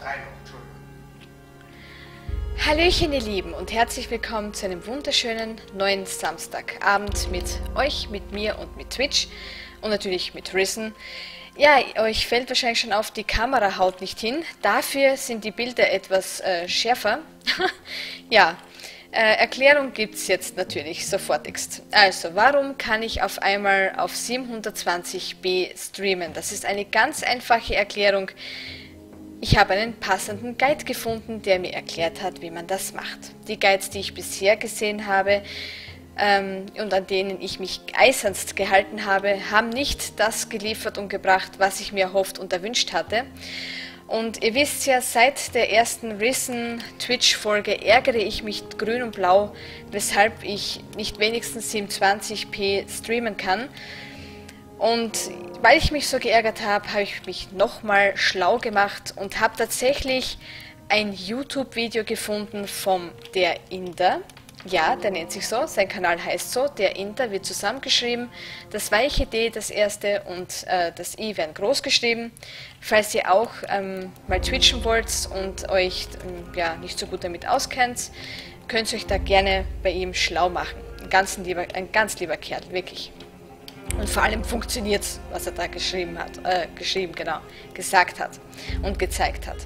Drei noch, Entschuldigung. Hallöchen ihr Lieben und herzlich willkommen zu einem wunderschönen neuen Samstagabend mit euch, mit mir und mit Twitch und natürlich mit Risen. Ja, euch fällt wahrscheinlich schon auf, die Kamera haut nicht hin. Dafür sind die Bilder etwas äh, schärfer. ja, äh, Erklärung gibt es jetzt natürlich sofortigst. Also, warum kann ich auf einmal auf 720p streamen? Das ist eine ganz einfache Erklärung. Ich habe einen passenden Guide gefunden, der mir erklärt hat, wie man das macht. Die Guides, die ich bisher gesehen habe ähm, und an denen ich mich eisernst gehalten habe, haben nicht das geliefert und gebracht, was ich mir erhofft und erwünscht hatte. Und ihr wisst ja, seit der ersten Risen Twitch-Folge ärgere ich mich grün und blau, weshalb ich nicht wenigstens 720p streamen kann. Und weil ich mich so geärgert habe, habe ich mich nochmal schlau gemacht und habe tatsächlich ein YouTube-Video gefunden vom Der Inder. Ja, der nennt sich so, sein Kanal heißt so, der Inter wird zusammengeschrieben, das weiche D, das erste und äh, das I werden groß geschrieben. Falls ihr auch ähm, mal twitchen wollt und euch ähm, ja, nicht so gut damit auskennt, könnt ihr euch da gerne bei ihm schlau machen. Ein ganz lieber, ein ganz lieber Kerl, wirklich. Und vor allem funktioniert was er da geschrieben hat, äh, geschrieben, genau, gesagt hat und gezeigt hat.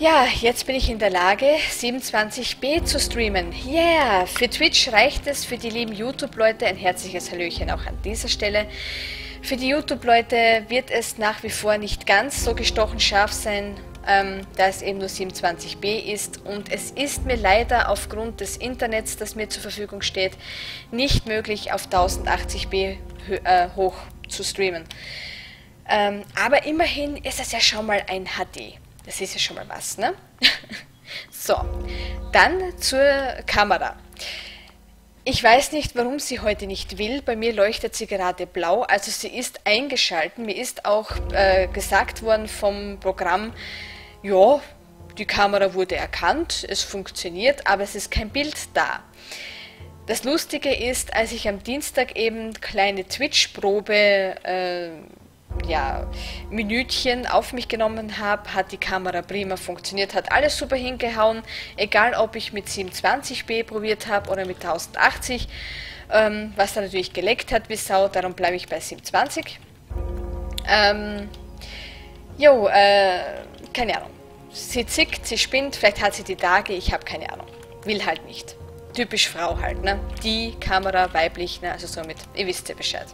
Ja, jetzt bin ich in der Lage, 27b zu streamen. Yeah! Für Twitch reicht es, für die lieben YouTube-Leute ein herzliches Hallöchen auch an dieser Stelle. Für die YouTube-Leute wird es nach wie vor nicht ganz so gestochen scharf sein, ähm, da es eben nur 27b ist. Und es ist mir leider aufgrund des Internets, das mir zur Verfügung steht, nicht möglich, auf 1080b äh, hoch zu streamen. Ähm, aber immerhin ist es ja schon mal ein HD. Das ist ja schon mal was, ne? so, dann zur Kamera. Ich weiß nicht, warum sie heute nicht will. Bei mir leuchtet sie gerade blau. Also sie ist eingeschalten. Mir ist auch äh, gesagt worden vom Programm, ja, die Kamera wurde erkannt, es funktioniert, aber es ist kein Bild da. Das Lustige ist, als ich am Dienstag eben kleine Twitch-Probe äh, ja, Minütchen auf mich genommen habe, hat die Kamera prima funktioniert, hat alles super hingehauen, egal ob ich mit 720p probiert habe oder mit 1080, ähm, was dann natürlich geleckt hat wie Sau, darum bleibe ich bei 720. Ähm, jo, äh, keine Ahnung. Sie zickt, sie spinnt, vielleicht hat sie die Tage, ich habe keine Ahnung. Will halt nicht. Typisch Frau halt, ne? Die Kamera weiblich, ne? Also somit, ihr wisst ja Bescheid.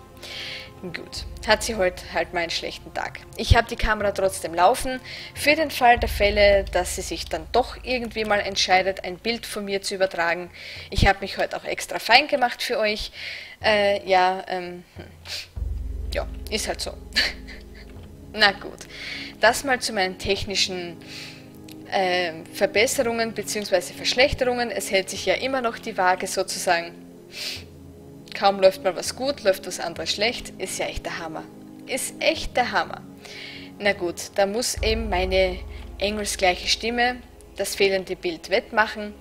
Gut, hat sie heute halt mal einen schlechten Tag. Ich habe die Kamera trotzdem laufen, für den Fall der Fälle, dass sie sich dann doch irgendwie mal entscheidet, ein Bild von mir zu übertragen. Ich habe mich heute auch extra fein gemacht für euch. Äh, ja, ähm, hm. ja, ist halt so. Na gut, das mal zu meinen technischen äh, Verbesserungen bzw. Verschlechterungen. Es hält sich ja immer noch die Waage sozusagen. Kaum läuft mal was gut, läuft was anderes schlecht. Ist ja echt der Hammer. Ist echt der Hammer. Na gut, da muss eben meine engelsgleiche Stimme das fehlende Bild wettmachen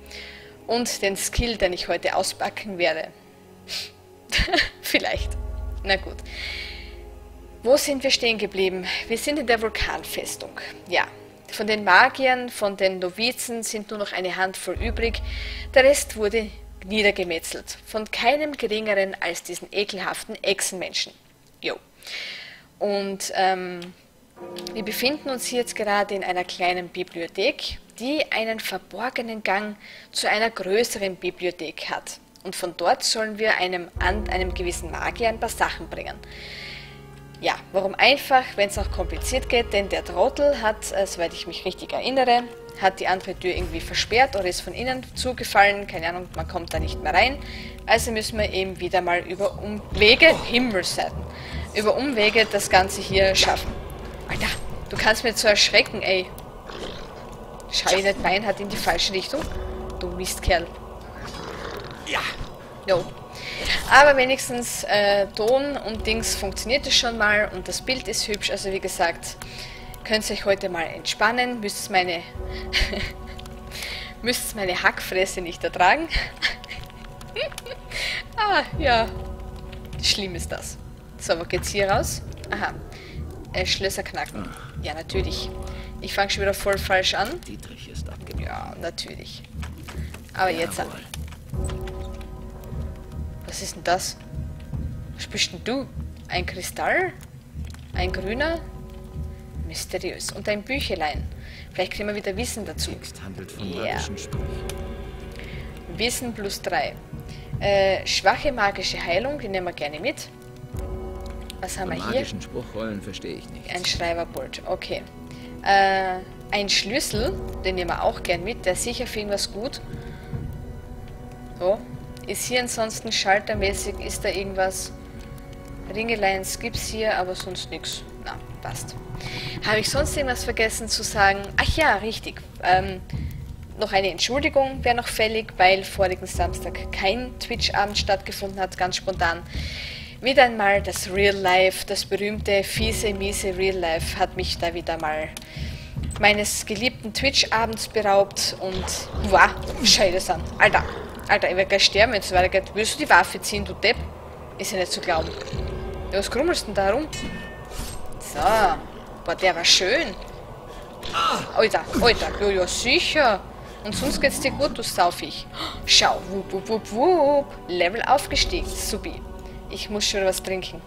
und den Skill, den ich heute auspacken werde. Vielleicht. Na gut. Wo sind wir stehen geblieben? Wir sind in der Vulkanfestung. Ja, von den Magiern, von den Novizen sind nur noch eine Handvoll übrig. Der Rest wurde niedergemetzelt. Von keinem geringeren als diesen ekelhaften Echsenmenschen. Jo. Und ähm, wir befinden uns hier jetzt gerade in einer kleinen Bibliothek, die einen verborgenen Gang zu einer größeren Bibliothek hat. Und von dort sollen wir einem, einem gewissen Magier ein paar Sachen bringen. Ja, warum einfach, wenn es auch kompliziert geht, denn der Trottel hat, äh, soweit ich mich richtig erinnere, hat die andere Tür irgendwie versperrt oder ist von innen zugefallen, keine Ahnung, man kommt da nicht mehr rein. Also müssen wir eben wieder mal über Umwege, Himmelsseiten, über Umwege das Ganze hier schaffen. Alter, du kannst mir zu erschrecken, ey. Schau ich nicht mein hat in die falsche Richtung. Du Mistkerl. Ja. Jo. Aber wenigstens äh, Ton und Dings funktioniert es schon mal und das Bild ist hübsch. Also wie gesagt, könnt ihr euch heute mal entspannen, müsst meine, müsst meine Hackfresse nicht ertragen. ah, ja, schlimm ist das. So, wo geht's hier raus? Aha, äh, Schlösser knacken. Ja, natürlich. Ich fange schon wieder voll falsch an. Dietrich ist abgeblieben. Ja, natürlich. Aber jetzt... Jawohl. Was ist denn das? Was bist denn du? Ein Kristall? Ein grüner? Mysteriös. Und ein Büchelein. Vielleicht kriegen wir wieder Wissen dazu. Ja. Wissen plus 3. Äh, schwache magische Heilung, die nehmen wir gerne mit. Was haben Von wir hier? magischen Spruchrollen verstehe ich nichts. Ein Schreiberbolt, okay. Äh, ein Schlüssel, den nehmen wir auch gern mit, der ist sicher für irgendwas gut. So. Ist hier ansonsten schaltermäßig, ist da irgendwas? Ringeleins gibt's hier, aber sonst nichts. Na, passt. Habe ich sonst irgendwas vergessen zu sagen? Ach ja, richtig. Ähm, noch eine Entschuldigung wäre noch fällig, weil vorigen Samstag kein Twitch-Abend stattgefunden hat, ganz spontan. Wieder einmal das Real Life, das berühmte, fiese, miese Real Life hat mich da wieder mal meines geliebten Twitch-Abends beraubt und wow, das an. Alter, Alter, ich werde gleich sterben, wenn es weitergeht. Willst du die Waffe ziehen, du Depp? Ist ja nicht zu glauben. Ja, was krummelst denn da rum? So, boah, der war schön. Alter, Alter, ja, ja, sicher. Und sonst geht's dir gut, du Saufich. Schau, wup, wup, wup, wup. Level aufgestiegen, supi. Ich muss schon was trinken.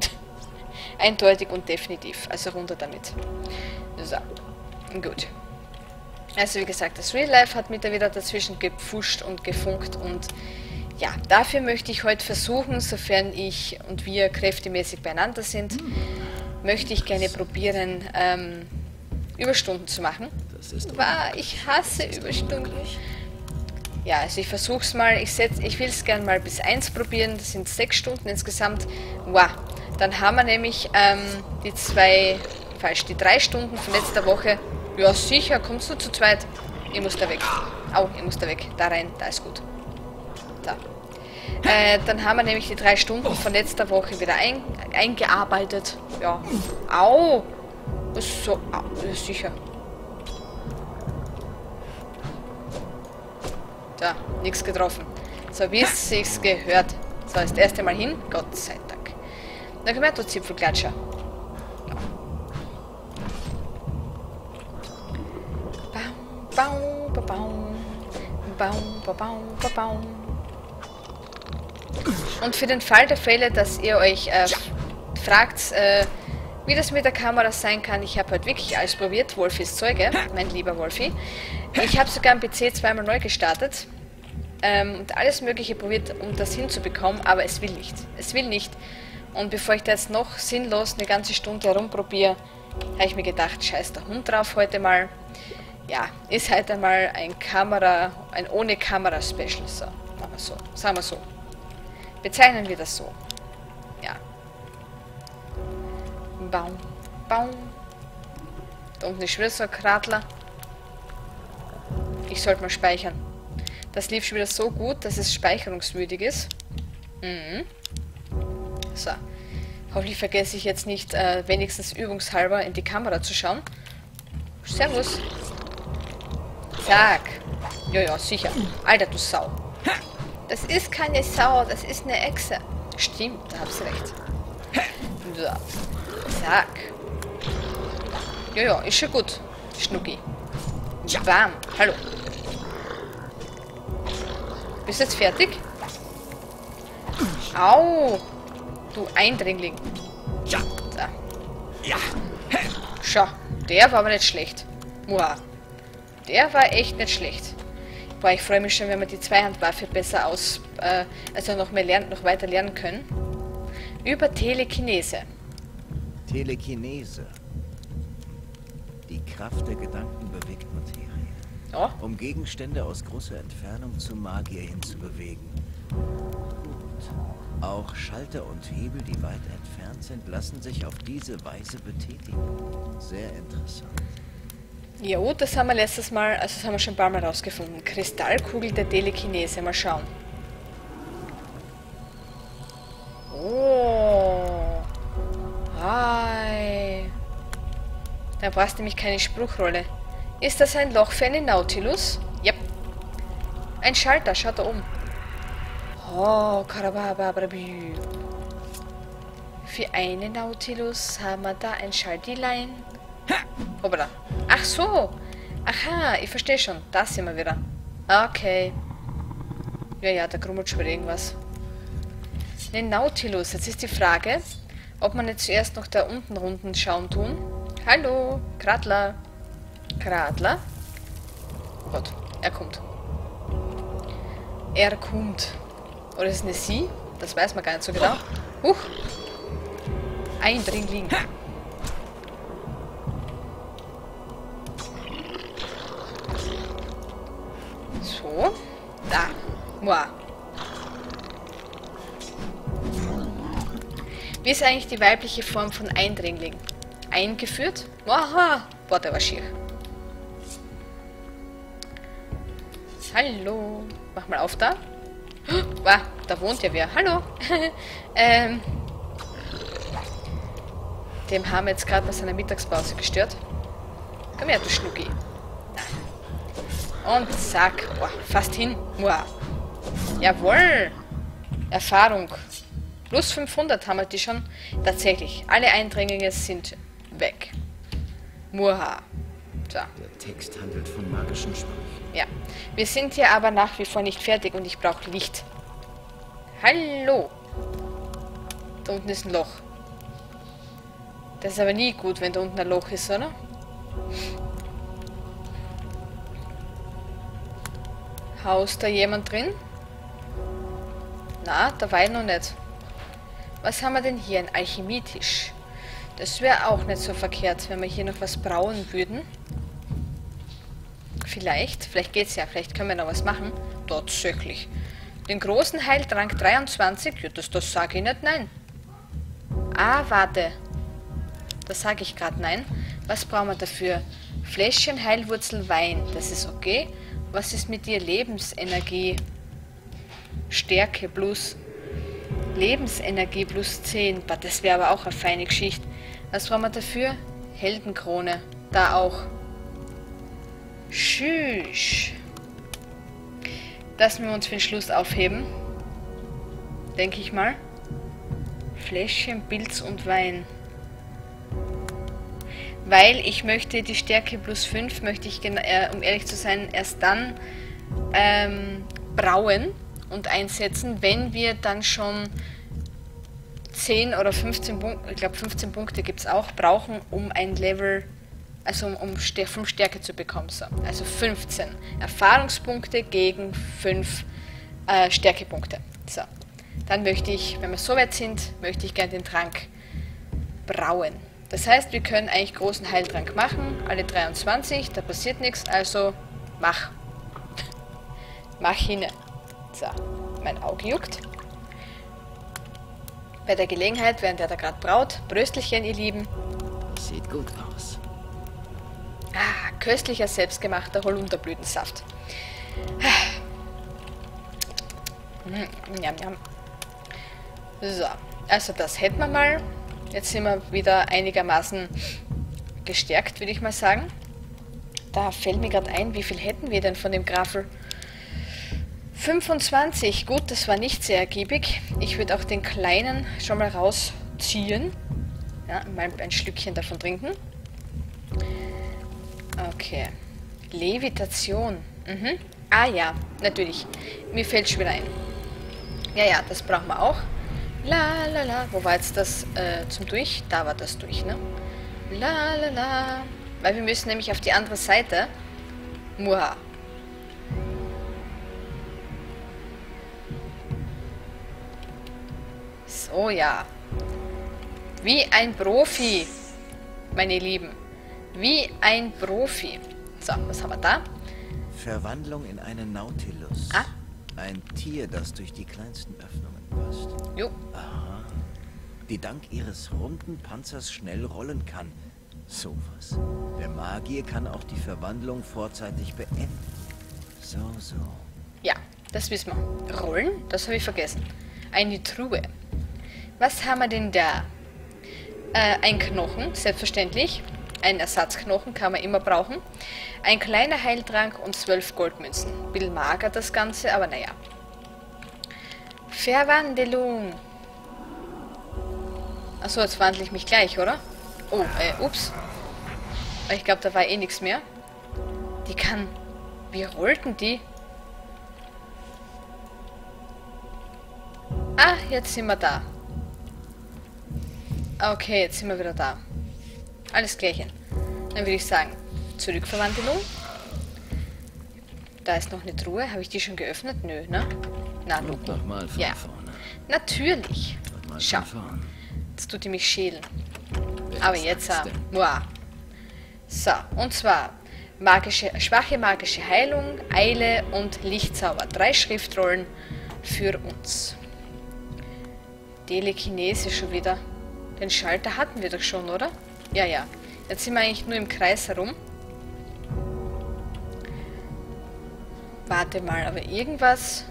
Eindeutig und definitiv. Also runter damit. So, gut. Also wie gesagt, das Real Life hat mir da wieder dazwischen gepfuscht und gefunkt und ja, dafür möchte ich heute versuchen, sofern ich und wir kräftemäßig beieinander sind, möchte ich gerne probieren, ähm, Überstunden zu machen. Das ist Wow, ich hasse Überstunden. Ja, also ich versuch's mal. Ich, setz, ich will es gern mal bis 1 probieren. Das sind 6 Stunden insgesamt. Wow. Dann haben wir nämlich ähm, die zwei, falsch, die 3 Stunden von letzter Woche. Ja, sicher, kommst du zu zweit? Ich muss da weg. Au, ich muss da weg. Da rein, da ist gut. Da. Äh, dann haben wir nämlich die 3 Stunden von letzter Woche wieder ein, eingearbeitet. Ja. Au! Was so? Au, sicher. Da, nichts getroffen. So wie es sich gehört. So, das erste Mal hin. Gott sei Dank. Dann kommen wir du Zipfelklatscher. Baum, ba, baum. Baum, ba, baum, ba, baum. Und für den Fall der Fälle, dass ihr euch äh, fragt, äh, wie das mit der Kamera sein kann, ich habe heute wirklich alles probiert. Wolfi ist Zeuge, mein lieber Wolfi. Ich habe sogar am PC zweimal neu gestartet ähm, und alles Mögliche probiert, um das hinzubekommen, aber es will nicht. Es will nicht. Und bevor ich da jetzt noch sinnlos eine ganze Stunde herumprobiere, habe ich mir gedacht, scheiß der Hund drauf heute mal. Ja, ist halt einmal ein Kamera, ein ohne Kamera Special. So, machen wir so. Sagen wir so. Bezeichnen wir das so. Ja. Baum, Baum. Da unten ist wieder so ein Kratler. Ich sollte mal speichern. Das lief schon wieder so gut, dass es speicherungswürdig ist. Mhm. So. Hoffentlich vergesse ich jetzt nicht, äh, wenigstens übungshalber in die Kamera zu schauen. Servus. Zack. Ja, ja, sicher. Alter, du Sau. Das ist keine Sau, das ist eine Echse. Stimmt, da hab's recht. So. Zack. Ja, ja, ist schon gut. Schnucki. Bam. Hallo. Bist du jetzt fertig? Au. Du Eindringling. Ja, So. ja. Schau, der war aber nicht schlecht. Muah. Der war echt nicht schlecht. Boah, ich freue mich schon, wenn wir die Zweihandwaffe besser aus, äh, also noch mehr lernen, noch weiter lernen können. Über Telekinese. Telekinese. Die Kraft der Gedanken bewegt Materie, Ja, um Gegenstände aus großer Entfernung zu Magier hinzubewegen. Gut. Auch Schalter und Hebel, die weit entfernt sind, lassen sich auf diese Weise betätigen. Sehr interessant. Jo, das haben wir letztes Mal, also das haben wir schon ein paar Mal rausgefunden. Kristallkugel der Telekinese. Mal schauen. Oh. Hi. Da brauchst du nämlich keine Spruchrolle. Ist das ein Loch für einen Nautilus? Yep. Ein Schalter, schaut da oben. Oh, Karababababü. Für einen Nautilus haben wir da ein Schaltilein. Hoppala. Ach so. Aha, ich verstehe schon. Da sind wir wieder. Okay. Ja, ja, da grummelt schon wieder irgendwas. Den Nautilus. Jetzt ist die Frage, ob man jetzt zuerst noch da unten runden schauen tun. Hallo, Kratler. Kratler? Gott, er kommt. Er kommt. Oder ist es eine Sie? Das weiß man gar nicht so genau. Huch. Eindringling. So. Da. Moi. Wie ist eigentlich die weibliche Form von Eindringling? Eingeführt? Aha. Boah, der war schier. Hallo. Mach mal auf da. Wow, da wohnt ja wer. Hallo. ähm, dem haben wir jetzt gerade bei seiner Mittagspause gestört. Komm her, du Schnucki. Und zack. Boah, fast hin. Wow. Jawohl. Erfahrung. Plus 500 haben wir die schon. Tatsächlich. Alle Eindringlinge sind weg. Murha. So. Der Text handelt von magischen Sprüchen. Ja. Wir sind hier aber nach wie vor nicht fertig und ich brauche Licht. Hallo. Da unten ist ein Loch. Das ist aber nie gut, wenn da unten ein Loch ist, oder? Haust da jemand drin? Na, dabei noch nicht. Was haben wir denn hier? Ein Alchemietisch. Das wäre auch nicht so verkehrt, wenn wir hier noch was brauen würden. Vielleicht, vielleicht geht's ja, vielleicht können wir noch was machen. Tatsächlich. Den großen Heiltrank 23, ja, das, das sage ich nicht nein. Ah, warte. Das sage ich gerade nein. Was brauchen wir dafür? Fläschchen Heilwurzel Wein, das ist okay. Was ist mit dir? Lebensenergie. Stärke plus. Lebensenergie plus 10. Bah, das wäre aber auch eine feine Geschichte. Was brauchen wir dafür? Heldenkrone. Da auch. Tschüss. Das wir uns für den Schluss aufheben. Denke ich mal. Fläschchen, Pilz und Wein. Weil ich möchte die Stärke plus 5, möchte ich, äh, um ehrlich zu sein, erst dann ähm, brauen und einsetzen, wenn wir dann schon 10 oder 15 Punkte, ich glaube 15 Punkte gibt es auch, brauchen, um ein Level, also um, um 5 Stärke zu bekommen. So. Also 15 Erfahrungspunkte gegen 5 äh, Stärkepunkte. So. Dann möchte ich, wenn wir so weit sind, möchte ich gerne den Trank brauen. Das heißt, wir können eigentlich großen Heiltrank machen, alle 23, da passiert nichts, also mach. Mach hin. So, mein Auge juckt. Bei der Gelegenheit, während er da gerade braut, Bröstelchen, ihr Lieben. Sieht gut aus. Ah, köstlicher, selbstgemachter Holunderblütensaft. Mm, Njam, njam. So, also das hätten wir mal. Jetzt sind wir wieder einigermaßen gestärkt, würde ich mal sagen. Da fällt mir gerade ein, wie viel hätten wir denn von dem Grafel? 25. Gut, das war nicht sehr ergiebig. Ich würde auch den kleinen schon mal rausziehen. Ja, mal ein Schlückchen davon trinken. Okay. Levitation. Mhm. Ah ja, natürlich. Mir fällt schon wieder ein. Ja, ja, das brauchen wir auch. La la la. Wo war jetzt das äh, zum Durch? Da war das durch, ne? La la la. Weil wir müssen nämlich auf die andere Seite. Muha. So, ja. Wie ein Profi, meine Lieben. Wie ein Profi. So, was haben wir da? Verwandlung in einen Nautilus. Ah. Ein Tier, das durch die kleinsten Öffnungen passt. Jo. Aha. Die dank ihres runden Panzers schnell rollen kann. Sowas. Der Magier kann auch die Verwandlung vorzeitig beenden. So, so. Ja, das wissen wir. Rollen? Das habe ich vergessen. Eine Truhe. Was haben wir denn da? Äh, ein Knochen, selbstverständlich. Ein Ersatzknochen kann man immer brauchen. Ein kleiner Heiltrank und zwölf Goldmünzen. Bill mager das Ganze, aber naja. Verwandlung. Achso, jetzt wandle ich mich gleich, oder? Oh, äh, ups. Ich glaube, da war eh nichts mehr. Die kann... Wie rollten die? Ah, jetzt sind wir da. Okay, jetzt sind wir wieder da. Alles klärchen. Dann würde ich sagen, Zurückverwandlung. Da ist noch eine Truhe. Habe ich die schon geöffnet? Nö, ne? Na, Logo. nochmal von Ja. vorne. Natürlich. Nochmal Schau. von vorn. Jetzt tut die mich schälen. Wer Aber jetzt, wow. So, und zwar magische, schwache magische Heilung, Eile und Lichtzauber. Drei Schriftrollen für uns. Telekinese schon wieder. Den Schalter hatten wir doch schon, oder? Ja, ja. Jetzt sind wir eigentlich nur im Kreis herum. Warte mal, aber irgendwas...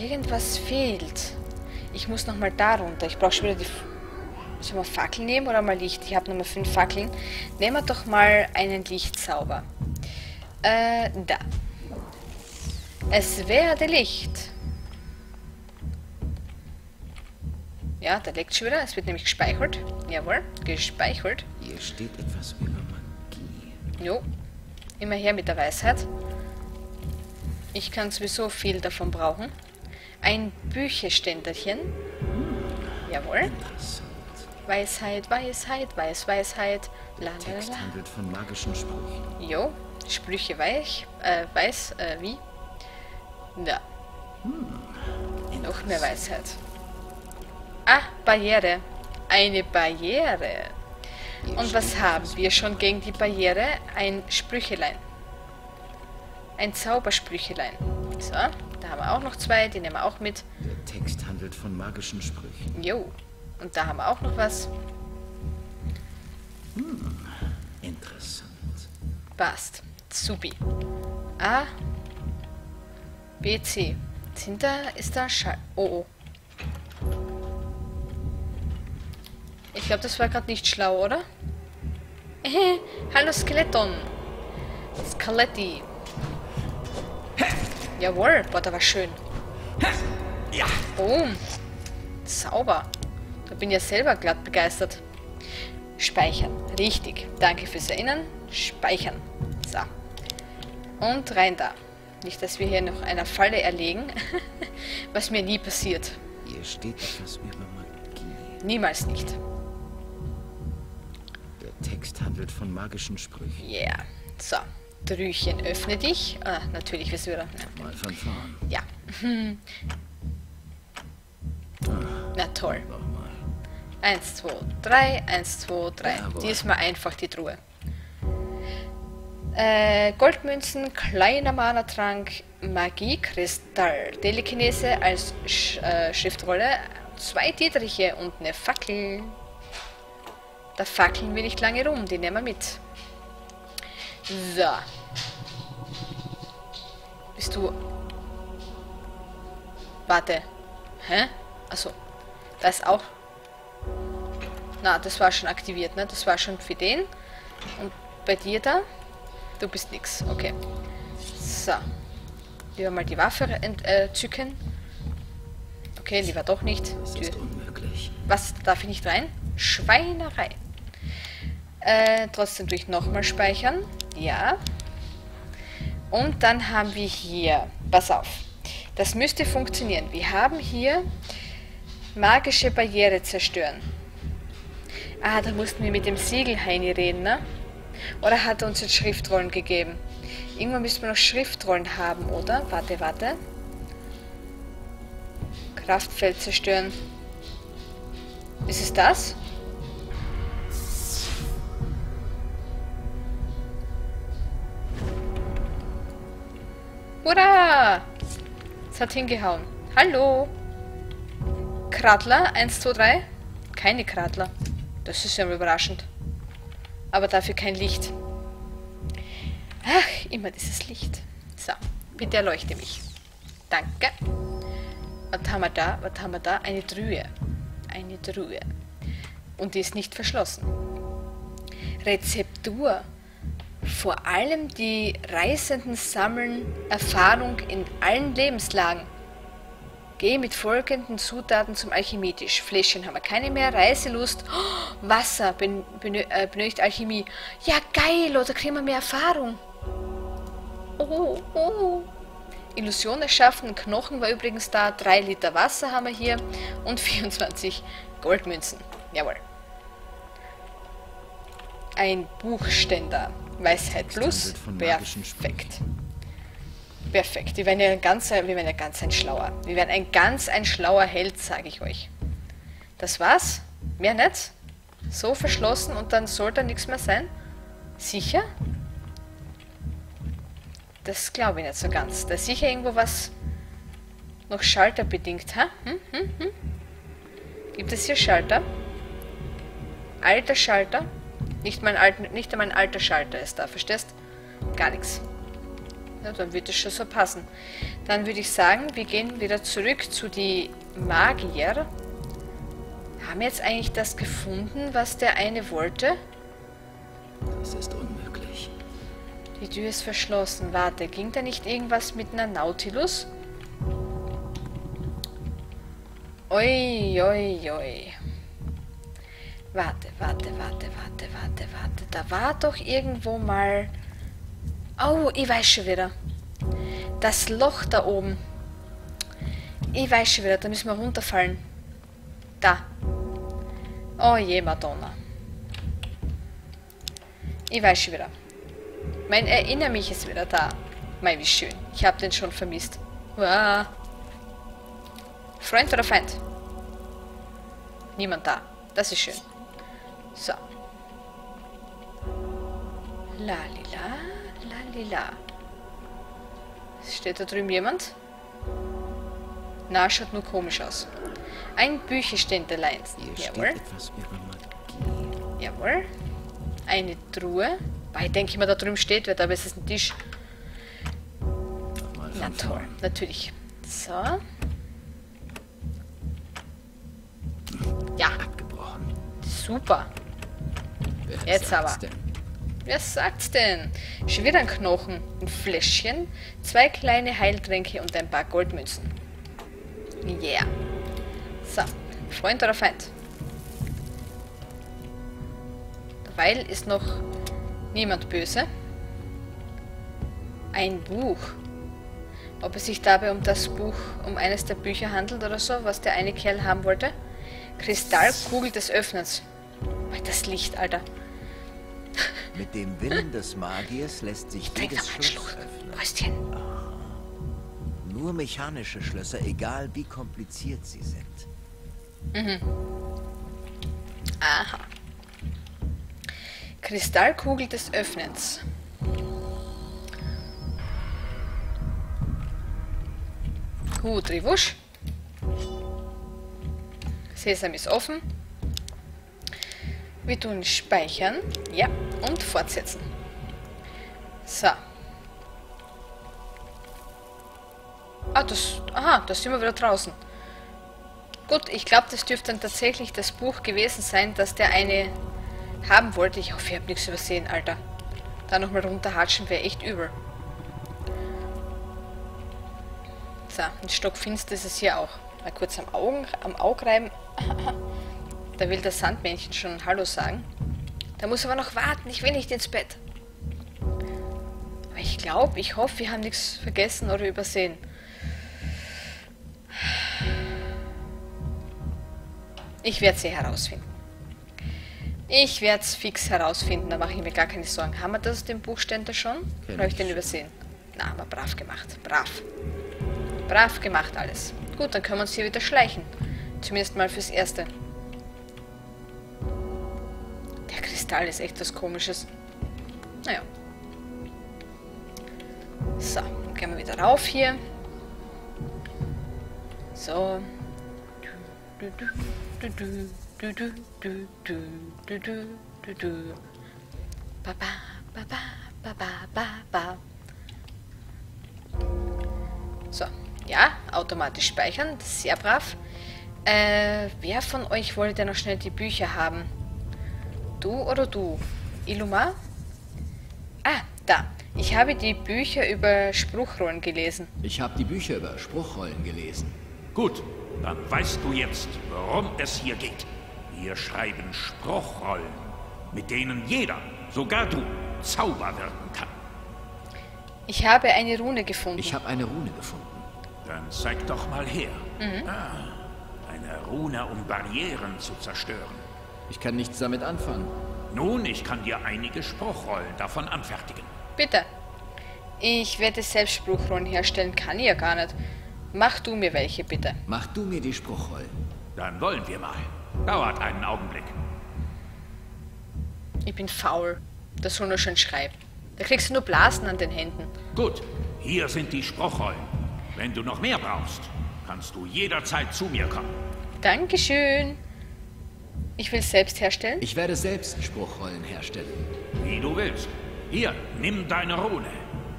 Irgendwas fehlt. Ich muss nochmal da runter. Ich brauche schon wieder die... Sollen wir Fackeln nehmen oder mal Licht? Ich habe nochmal fünf Fackeln. Nehmen wir doch mal einen Lichtzauber. Äh, da. Es werde Licht. Ja, da leckt schon wieder. Es wird nämlich gespeichert. Jawohl, gespeichert. Hier steht etwas über Magie. Jo, immer her mit der Weisheit. Ich kann sowieso viel davon brauchen. Ein Bücherständerchen. Jawohl. Interessant. Weisheit, Weisheit, Weiß, Weisheit. La, la, Text handelt von magischen Sprüchen. Jo, Sprüche weich, äh, weiß, äh, wie? Da. Noch mehr Weisheit. Ah, Barriere. Eine Barriere. Und was haben wir schon gegen die Barriere? Ein Sprüchelein. Ein Zaubersprüchelein. So, da haben wir auch noch zwei, die nehmen wir auch mit. Der Text handelt von magischen Sprüchen. Jo. Und da haben wir auch noch was. Interessant. Passt. Supi. A. B, C. Da, ist da Schall... Oh, oh. Ich glaube, das war gerade nicht schlau, oder? Hallo Skeleton. Skeletti. Jawohl, boah, der war schön. Boom. Sauber. Da bin ich ja selber glatt begeistert. Speichern. Richtig. Danke fürs Erinnern. Speichern. So. Und rein da. Nicht, dass wir hier noch einer Falle erlegen. Was mir nie passiert. Hier steht etwas über Magie. Niemals nicht. Der Text handelt von magischen Sprüchen. Yeah. So. Drüchen, öffne dich. Ah, natürlich, du wieder. Ja. Mal von vorn. ja. Na toll. Nochmal. Eins, zwei, drei, eins, zwei, drei. Jawohl. Diesmal einfach die Truhe. Äh, Goldmünzen, kleiner Mana-Trank, Magiekristall, Telekinese als Sch äh, Schriftrolle, zwei Dietriche und eine Fackel. Da fackeln wir nicht lange rum, die nehmen wir mit. So. Bist du... Warte. Hä? Achso. Da ist auch na, das war schon aktiviert, ne? Das war schon für den. Und bei dir da? Du bist nix. Okay. So. Lieber mal die Waffe ent äh. Okay, lieber doch nicht. Das ist unmöglich. Was? Darf ich nicht rein? Schweinerei. Äh, trotzdem durch nochmal speichern. Ja. Und dann haben wir hier, pass auf, das müsste funktionieren. Wir haben hier magische Barriere zerstören. Ah, da mussten wir mit dem Siegelheini reden, ne? Oder hat er uns jetzt Schriftrollen gegeben? Irgendwann müssen wir noch Schriftrollen haben, oder? Warte, warte. Kraftfeld zerstören. Ist es das? Hurra! Es hat hingehauen. Hallo! Kratler, 1, 2, 3. Keine Kratler. Das ist ja überraschend. Aber dafür kein Licht. Ach, immer dieses Licht. So, bitte erleuchte mich. Danke. Was haben wir da? Was haben wir da? Eine Truhe. Eine Truhe. Und die ist nicht verschlossen. Rezeptur. Vor allem die Reisenden sammeln Erfahrung in allen Lebenslagen. Geh mit folgenden Zutaten zum Alchemietisch. Fläschchen haben wir keine mehr. Reiselust. Oh, Wasser ben, benö äh, benötigt Alchemie. Ja, geil, oder kriegen wir mehr Erfahrung? Oh, oh. Illusion erschaffen. Knochen war übrigens da. 3 Liter Wasser haben wir hier. Und 24 Goldmünzen. Jawohl. Ein Buchständer. Weisheit plus. Perfekt. Perfekt. Wir werden ja ganz, wir werden ja ganz ein schlauer. Wir werden ein ganz ein schlauer Held, sage ich euch. Das war's? Mehr nicht? So verschlossen und dann soll da nichts mehr sein? Sicher? Das glaube ich nicht so ganz. Da ist sicher irgendwo was noch schalterbedingt, ha? Hm, hm, hm. Gibt es hier Schalter? Alter Schalter? Nicht, mein alt, nicht einmal ein alter Schalter ist da, verstehst? Gar nichts. Ja, dann wird es schon so passen. Dann würde ich sagen, wir gehen wieder zurück zu die Magier. Haben wir jetzt eigentlich das gefunden, was der eine wollte? Das ist unmöglich. Die Tür ist verschlossen. Warte, ging da nicht irgendwas mit einer Nautilus? Oi, oi, oi. Warte, warte, warte, warte, warte, warte. Da war doch irgendwo mal... Oh, ich weiß schon wieder. Das Loch da oben. Ich weiß schon wieder, da müssen wir runterfallen. Da. Oh je, Madonna. Ich weiß schon wieder. Mein Erinner mich ist wieder da. Mei, wie schön. Ich habe den schon vermisst. Uah. Freund oder Feind? Niemand da. Das ist schön. So. Lalila, lalila. Steht da drüben jemand? Na, schaut nur komisch aus. Ein Bücherständelein. Jawohl. Jawohl. Eine Truhe. Weil ich denke immer, da drüben steht wer, aber es ist ein Tisch. Na toll, natürlich. So. Ja, Abgebrochen. super. Wer Jetzt aber. Denn? Wer sagt's denn? Schon wieder ein Knochen, ein Fläschchen, zwei kleine Heiltränke und ein paar Goldmünzen. Yeah. So, Freund oder Feind? Derweil ist noch niemand böse. Ein Buch. Ob es sich dabei um das Buch, um eines der Bücher handelt oder so, was der eine Kerl haben wollte? Kristallkugel des Öffnens. Das Licht, Alter. Mit dem Willen des Magiers lässt sich jedes Schloss öffnen. Päuschen. Nur mechanische Schlösser, egal wie kompliziert sie sind. Aha. Kristallkugel des Öffnens. Gut, Rivusch. Sesam ist offen. Wir tun speichern. Ja, und fortsetzen. So. Ah, das. Aha, da sind wir wieder draußen. Gut, ich glaube, das dürfte dann tatsächlich das Buch gewesen sein, das der eine haben wollte. Ich hoffe, ich habe nichts übersehen, Alter. Da nochmal runterhatschen wäre echt übel. So, ein Stock finster ist es hier auch. Mal kurz am, Augen, am Auge reiben. da will das Sandmännchen schon Hallo sagen. Da muss aber noch warten, ich will nicht ins Bett. Aber ich glaube, ich hoffe, wir haben nichts vergessen oder übersehen. Ich werde sie herausfinden. Ich werde es fix herausfinden, da mache ich mir gar keine Sorgen. Haben wir das, den Buchständer schon? Kenn Oder habe ich den übersehen? Na, haben wir brav gemacht. Brav. Brav gemacht alles. Gut, dann können wir uns hier wieder schleichen. Zumindest mal fürs Erste. Der Kristall ist echt was komisches. Naja. So, dann gehen wir wieder rauf hier. So. So, ja, automatisch speichern, sehr brav. Äh, wer von euch wollte denn noch schnell die Bücher haben? Du oder du? Iluma? Ah, da. Ich habe die Bücher über Spruchrollen gelesen. Ich habe die Bücher über Spruchrollen gelesen. Gut, dann weißt du jetzt, worum es hier geht. Wir schreiben Spruchrollen, mit denen jeder, sogar du, Zauber wirken kann. Ich habe eine Rune gefunden. Ich habe eine Rune gefunden. Dann zeig doch mal her. Ah, eine Rune, um Barrieren zu zerstören. Ich kann nichts damit anfangen. Nun, ich kann dir einige Spruchrollen davon anfertigen. Bitte. Ich werde selbst Spruchrollen herstellen, kann ich ja gar nicht. Mach du mir welche, bitte. Mach du mir die Spruchrollen. Dann wollen wir mal. Dauert einen Augenblick. Ich bin faul. Das soll nur schön schreiben. Da kriegst du nur Blasen an den Händen. Gut, hier sind die Spruchrollen. Wenn du noch mehr brauchst, kannst du jederzeit zu mir kommen. Dankeschön. Ich will selbst herstellen. Ich werde selbst Spruchrollen herstellen. Wie du willst. Hier, nimm deine Rune.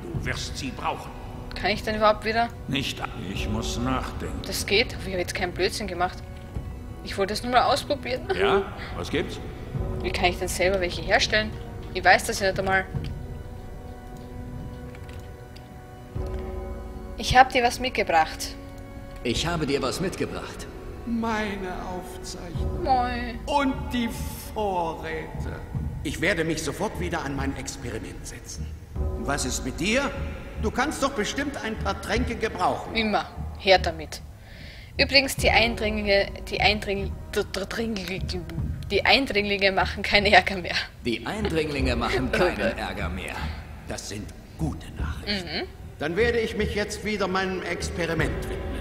Du wirst sie brauchen. Kann ich denn überhaupt wieder? Nicht, ich muss nachdenken. Das geht. Ich habe jetzt keinen Blödsinn gemacht. Ich wollte es nur mal ausprobieren. Ja, was gibt's? Wie kann ich denn selber welche herstellen? Ich weiß das ja nicht einmal. Ich habe dir was mitgebracht. Ich habe dir was mitgebracht. Meine Aufzeichnung Moi. und die Vorräte. Ich werde mich sofort wieder an mein Experiment setzen. Und was ist mit dir? Du kannst doch bestimmt ein paar Tränke gebrauchen. Immer. Her damit. Übrigens, die Eindringlinge, die Eindringlinge, die Eindringlinge machen keinen Ärger mehr. Die Eindringlinge machen keinen Ärger mehr. Das sind gute Nachrichten. Dann werde ich mich jetzt wieder meinem Experiment widmen.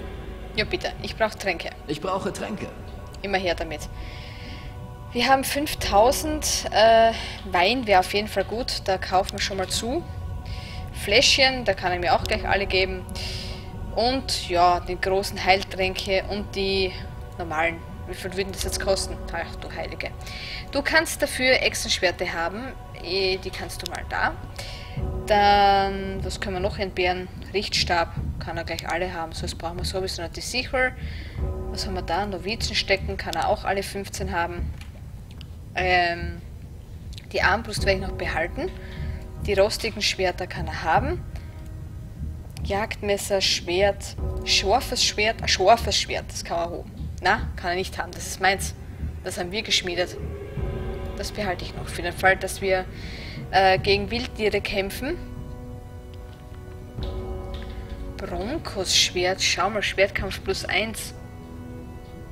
Ja, bitte. Ich brauche Tränke. Ich brauche Tränke. Immer her damit. Wir haben 5000. Äh, Wein wäre auf jeden Fall gut. Da kaufen wir schon mal zu. Fläschchen, da kann er mir auch gleich alle geben. Und ja, die großen Heiltränke und die normalen. Wie viel würden das jetzt kosten? Ach du Heilige. Du kannst dafür Echsenschwerte haben. Eh, Die kannst du mal da. Dann, was können wir noch entbehren? Richtstab kann er gleich alle haben. So, jetzt brauchen wir sowieso noch die Sichel. Was haben wir da? Novizenstecken kann er auch alle 15 haben. Ähm, die Armbrust werde ich noch behalten. Die rostigen Schwerter kann er haben. Jagdmesser, Schwert, scharfes Schwert, ein scharfes Schwert, das kann er haben. Na, kann er nicht haben, das ist meins. Das haben wir geschmiedet. Das behalte ich noch für den Fall, dass wir äh, gegen Wildtiere kämpfen. Broncos Schwert, schau mal, Schwertkampf plus 1.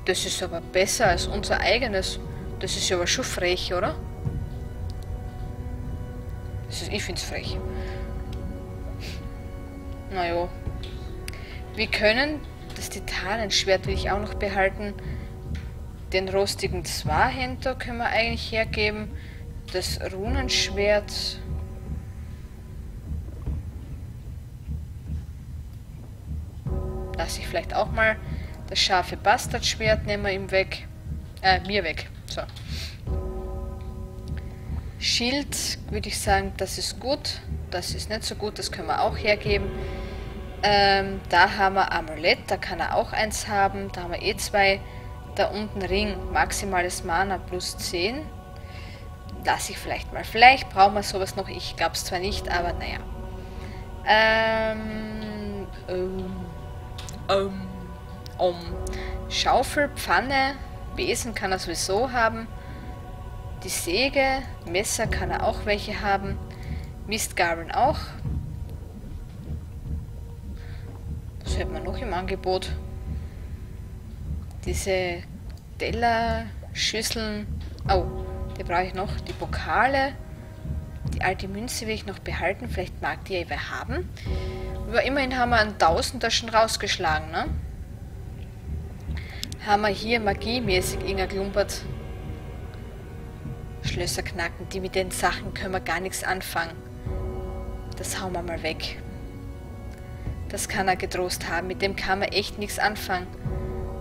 Das ist aber besser als unser eigenes. Das ist ja aber schon frech, oder? Ist, ich find's frech. Naja. Wir können das Titanenschwert will ich auch noch behalten. Den rostigen Zwahänder können wir eigentlich hergeben. Das Runenschwert. Lass ich vielleicht auch mal. Das scharfe Bastardschwert nehmen wir ihm weg. Äh, mir weg. So. Schild würde ich sagen, das ist gut. Das ist nicht so gut, das können wir auch hergeben. Ähm, da haben wir Amulett, da kann er auch eins haben. Da haben wir eh zwei. Da unten Ring, maximales Mana plus 10. Lass ich vielleicht mal. Vielleicht brauchen wir sowas noch. Ich glaube es zwar nicht, aber naja. Ähm, ähm, ähm, um. Schaufel, Pfanne, Besen kann er sowieso haben. Die Säge, Messer kann er auch welche haben. Mistgabeln auch. Was hat man noch im Angebot? Diese Teller, Schüsseln. Oh, die brauche ich noch. Die Pokale. Die alte Münze will ich noch behalten. Vielleicht mag die ja wer haben. Aber immerhin haben wir einen Tausender schon rausgeschlagen, ne? Haben wir hier magiemäßig Inga Klumpert. Schlösser knacken, die mit den Sachen können wir gar nichts anfangen. Das hauen wir mal weg. Das kann er getrost haben. Mit dem kann man echt nichts anfangen.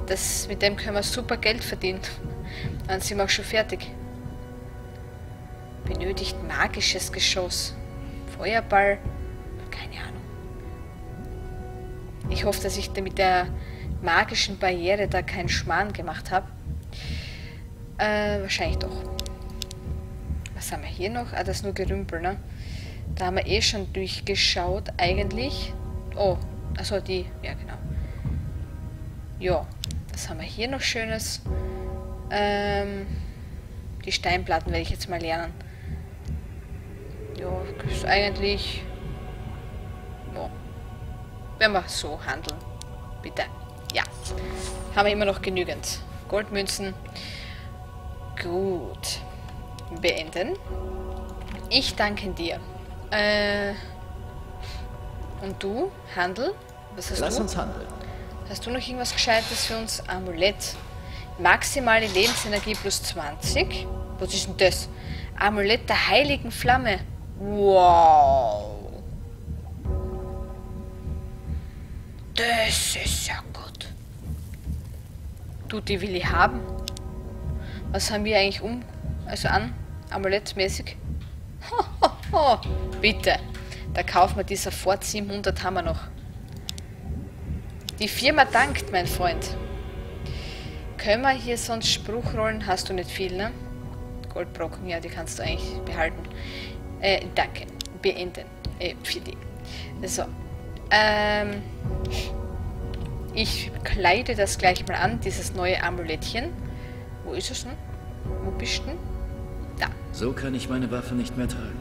Das, mit dem können wir super Geld verdienen. Dann sind wir auch schon fertig. Benötigt magisches Geschoss. Feuerball. Keine Ahnung. Ich hoffe, dass ich mit der magischen Barriere da keinen Schmarrn gemacht habe. Äh, wahrscheinlich doch. Was haben wir hier noch? Ah, das ist nur Gerümpel, ne? Da haben wir eh schon durchgeschaut, eigentlich. Oh, also die, ja genau. Ja, was haben wir hier noch Schönes? Ähm, die Steinplatten werde ich jetzt mal lernen. Ja, ist eigentlich... Ja, wenn wir so handeln. Bitte. Ja. Haben wir immer noch genügend. Goldmünzen. Gut. Beenden. Ich danke dir. Äh... Und du? Handel? Was hast Lass du? uns handeln. Hast du noch irgendwas Gescheites für uns? Amulett. Maximale Lebensenergie plus 20. Was ist denn das? Amulett der heiligen Flamme. Wow. Das ist ja gut. Du, die will ich haben. Was haben wir eigentlich um, also an, amulettmäßig? Bitte. Da kaufen wir die sofort 700 haben wir noch. Die Firma dankt, mein Freund. Können wir hier sonst Spruchrollen? Hast du nicht viel, ne? Goldbrocken, ja, die kannst du eigentlich behalten. Äh, danke. Beenden. Äh, für die. So. Ähm. Ich kleide das gleich mal an, dieses neue Amulettchen. Wo ist es denn? Wo bist du denn? Da. So kann ich meine Waffe nicht mehr tragen.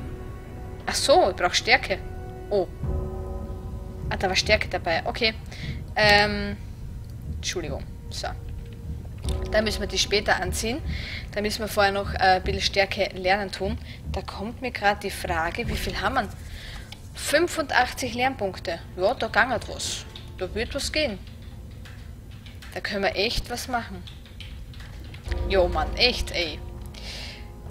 Ach so, ich brauche Stärke. Oh. Ah, da war Stärke dabei. Okay. Ähm. Entschuldigung. So. Da müssen wir die später anziehen. Da müssen wir vorher noch äh, ein bisschen Stärke lernen tun. Da kommt mir gerade die Frage, wie viel haben wir? 85 Lernpunkte. Ja, da gangert was. Da wird was gehen. Da können wir echt was machen. Jo, Mann, echt, ey.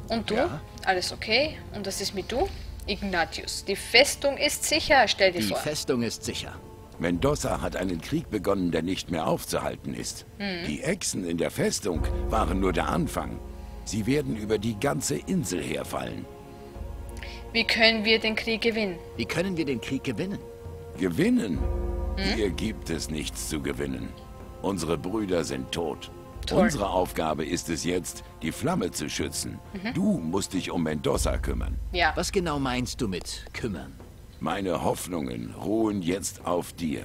Und du? Ja? Alles okay? Und das ist mit du? Ignatius, die Festung ist sicher, stell dir Die vor. Festung ist sicher. Mendoza hat einen Krieg begonnen, der nicht mehr aufzuhalten ist. Die Echsen in der Festung waren nur der Anfang. Sie werden über die ganze Insel herfallen. Wie können wir den Krieg gewinnen? Wie können wir den Krieg gewinnen? Gewinnen? Hier gibt es nichts zu gewinnen. Unsere Brüder sind tot. Toll. Unsere Aufgabe ist es jetzt, die Flamme zu schützen. Du musst dich um Mendoza kümmern. Ja. Was genau meinst du mit kümmern? Meine Hoffnungen ruhen jetzt auf dir.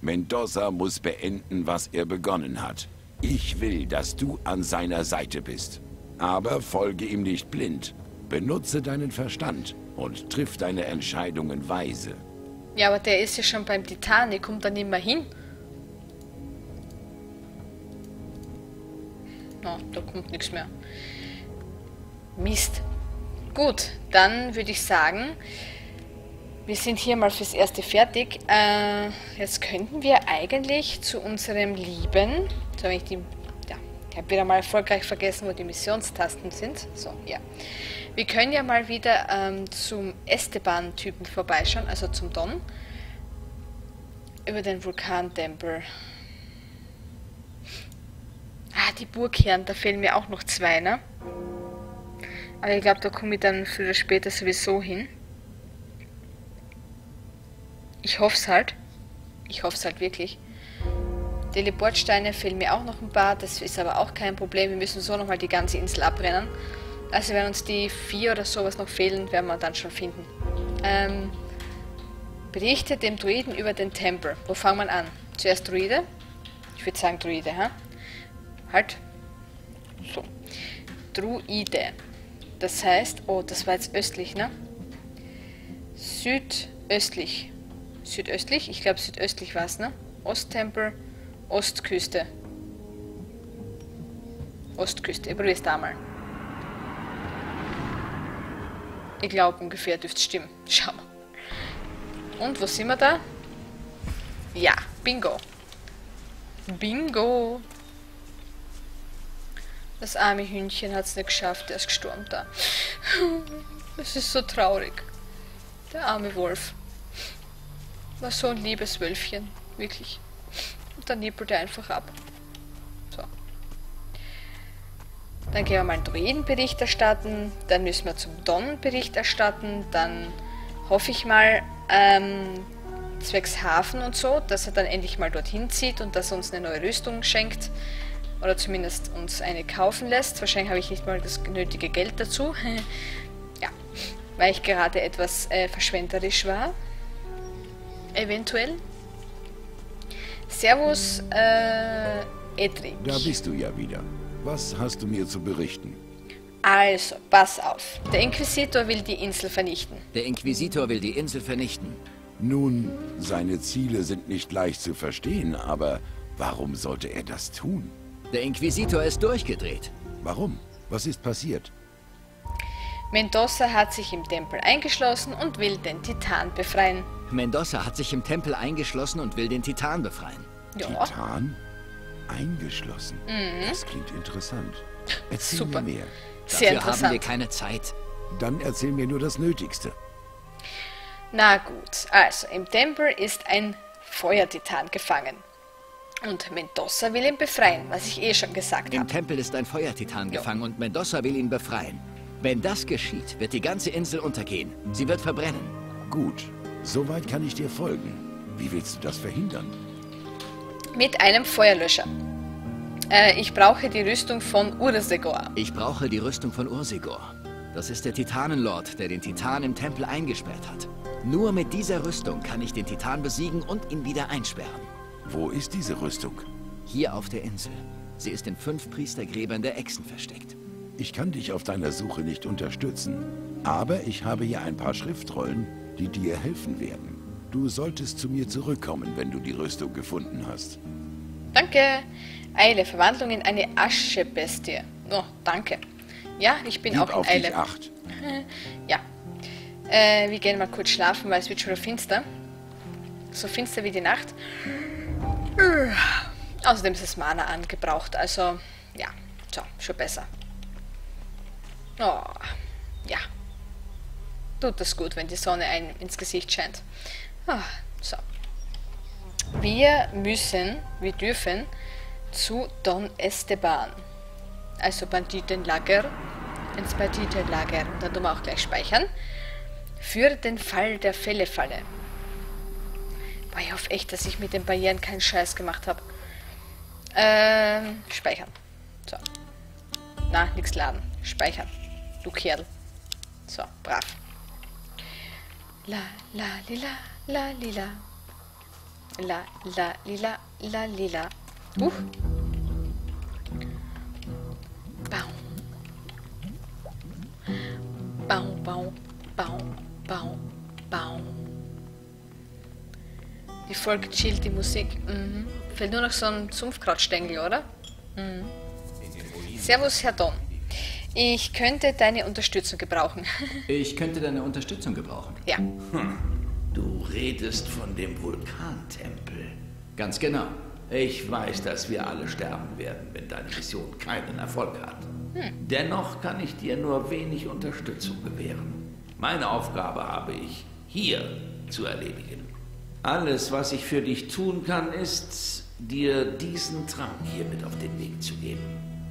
Mendoza muss beenden, was er begonnen hat. Ich will, dass du an seiner Seite bist. Aber folge ihm nicht blind. Benutze deinen Verstand und triff deine Entscheidungen weise. Ja, aber der ist ja schon beim Titanic, kommt da nicht mehr hin. No, da kommt nichts mehr. Mist. Gut, dann würde ich sagen, wir sind hier mal fürs Erste fertig. Äh, jetzt könnten wir eigentlich zu unserem Lieben, so wenn ich die, ja, ich habe wieder mal erfolgreich vergessen, wo die Missionstasten sind. So, ja. Wir können ja mal wieder ähm, zum Esteban-Typen vorbeischauen, also zum Don. Über den Vulkantempel. Ah, die Burgherren, da fehlen mir auch noch zwei, ne? Aber ich glaube, da komme ich dann früher oder später sowieso hin. Ich hoffe es halt. Ich hoffe es halt wirklich. Teleportsteine fehlen mir auch noch ein paar, das ist aber auch kein Problem. Wir müssen so nochmal die ganze Insel abrennen. Also wenn uns die vier oder sowas noch fehlen, werden wir dann schon finden. Ähm, berichte dem Druiden über den Tempel. Wo fangen wir an? Zuerst Druide? Ich würde sagen Druide, ha? Halt. So. Druide. Das heißt, oh, das war jetzt östlich, ne? Südöstlich. Südöstlich? Ich glaube südöstlich war es, ne? Osttempel, Ostküste. Ostküste. Ich probier's da mal. Ich glaube ungefähr dürfte es stimmen. Schau mal. Und wo sind wir da? Ja, Bingo. Bingo. Das arme Hündchen hat es nicht geschafft, er ist gestorben da. Es ist so traurig. Der arme Wolf. War so ein liebes Wölfchen, wirklich. Und dann nippelt er einfach ab. So. Dann gehen wir mal einen Druidenbericht erstatten. Dann müssen wir zum Don-Bericht erstatten. Dann hoffe ich mal, ähm, zwecks Hafen und so, dass er dann endlich mal dorthin zieht und dass er uns eine neue Rüstung schenkt. Oder zumindest uns eine kaufen lässt. Wahrscheinlich habe ich nicht mal das nötige Geld dazu. ja, weil ich gerade etwas äh, verschwenderisch war. Eventuell. Servus, äh, Edric. Da bist du ja wieder. Was hast du mir zu berichten? Also, pass auf. Der Inquisitor will die Insel vernichten. Der Inquisitor will die Insel vernichten. Nun, seine Ziele sind nicht leicht zu verstehen, aber warum sollte er das tun? Der Inquisitor ist durchgedreht. Warum? Was ist passiert? Mendoza hat sich im Tempel eingeschlossen und will den Titan befreien. Mendoza hat sich im Tempel eingeschlossen und will den Titan befreien. Ja, Titan? Eingeschlossen. Das klingt interessant. Erzähl Super. mir mehr. sehr Dafür haben wir keine Zeit. Dann erzähl mir nur das Nötigste. Na gut, also im Tempel ist ein Feuertitan gefangen. Und Mendoza will ihn befreien, was ich eh schon gesagt Im habe. Tempel ist ein Feuertitan gefangen und Mendoza will ihn befreien. Wenn das geschieht, wird die ganze Insel untergehen. Sie wird verbrennen. Gut, soweit kann ich dir folgen. Wie willst du das verhindern? Mit einem Feuerlöscher. Äh, ich brauche die Rüstung von Ursegor. Ich brauche die Rüstung von Ursegor. Das ist der Titanenlord, der den Titan im Tempel eingesperrt hat. Nur mit dieser Rüstung kann ich den Titan besiegen und ihn wieder einsperren. Wo ist diese Rüstung? Hier auf der Insel. Sie ist in fünf Priestergräbern der Echsen versteckt. Ich kann dich auf deiner Suche nicht unterstützen. Aber ich habe hier ein paar Schriftrollen, die dir helfen werden. Du solltest zu mir zurückkommen, wenn du die Rüstung gefunden hast. Danke. Eile, Verwandlung in eine Aschebestie. Oh, danke. Ja, ich bin Gib auch in auf dich Eile. acht. Ja. Äh, wir gehen mal kurz schlafen, weil es wird schon finster. So finster wie die Nacht. Außerdem ist das Mana angebraucht, also ja, so, schon besser. Oh, ja. Tut das gut, wenn die Sonne einem ins Gesicht scheint. Ah, so. Wir müssen, wir dürfen zu Don Esteban. Also Banditenlager. Ins Banditenlager. Dann tun wir auch gleich speichern. Für den Fall der Fälle-Falle. Boah, ich hoffe echt, dass ich mit den Barrieren keinen Scheiß gemacht habe. Ähm, speichern. So. Na, nix laden. Speichern. Du Kerl. So, brav. La, la, lila, la, lila. La, la, lila, la, lila. Uh. Baum. Baum, Baum, Baum, Baum, Baum. Wie voll gechillt die Musik. Mhm. Fehlt nur noch so ein Sumpfkrautstängel, oder? Mhm. Servus, Herr Don. Ich könnte deine Unterstützung gebrauchen. Ich könnte deine Unterstützung gebrauchen. ja. Du redest von dem Vulkantempel. Ganz genau. Ich weiß, dass wir alle sterben werden, wenn deine Mission keinen Erfolg hat. Dennoch kann ich dir nur wenig Unterstützung gewähren. Meine Aufgabe habe ich hier zu erledigen. Alles, was ich für dich tun kann, ist, dir diesen Trank hier mit auf den Weg zu geben.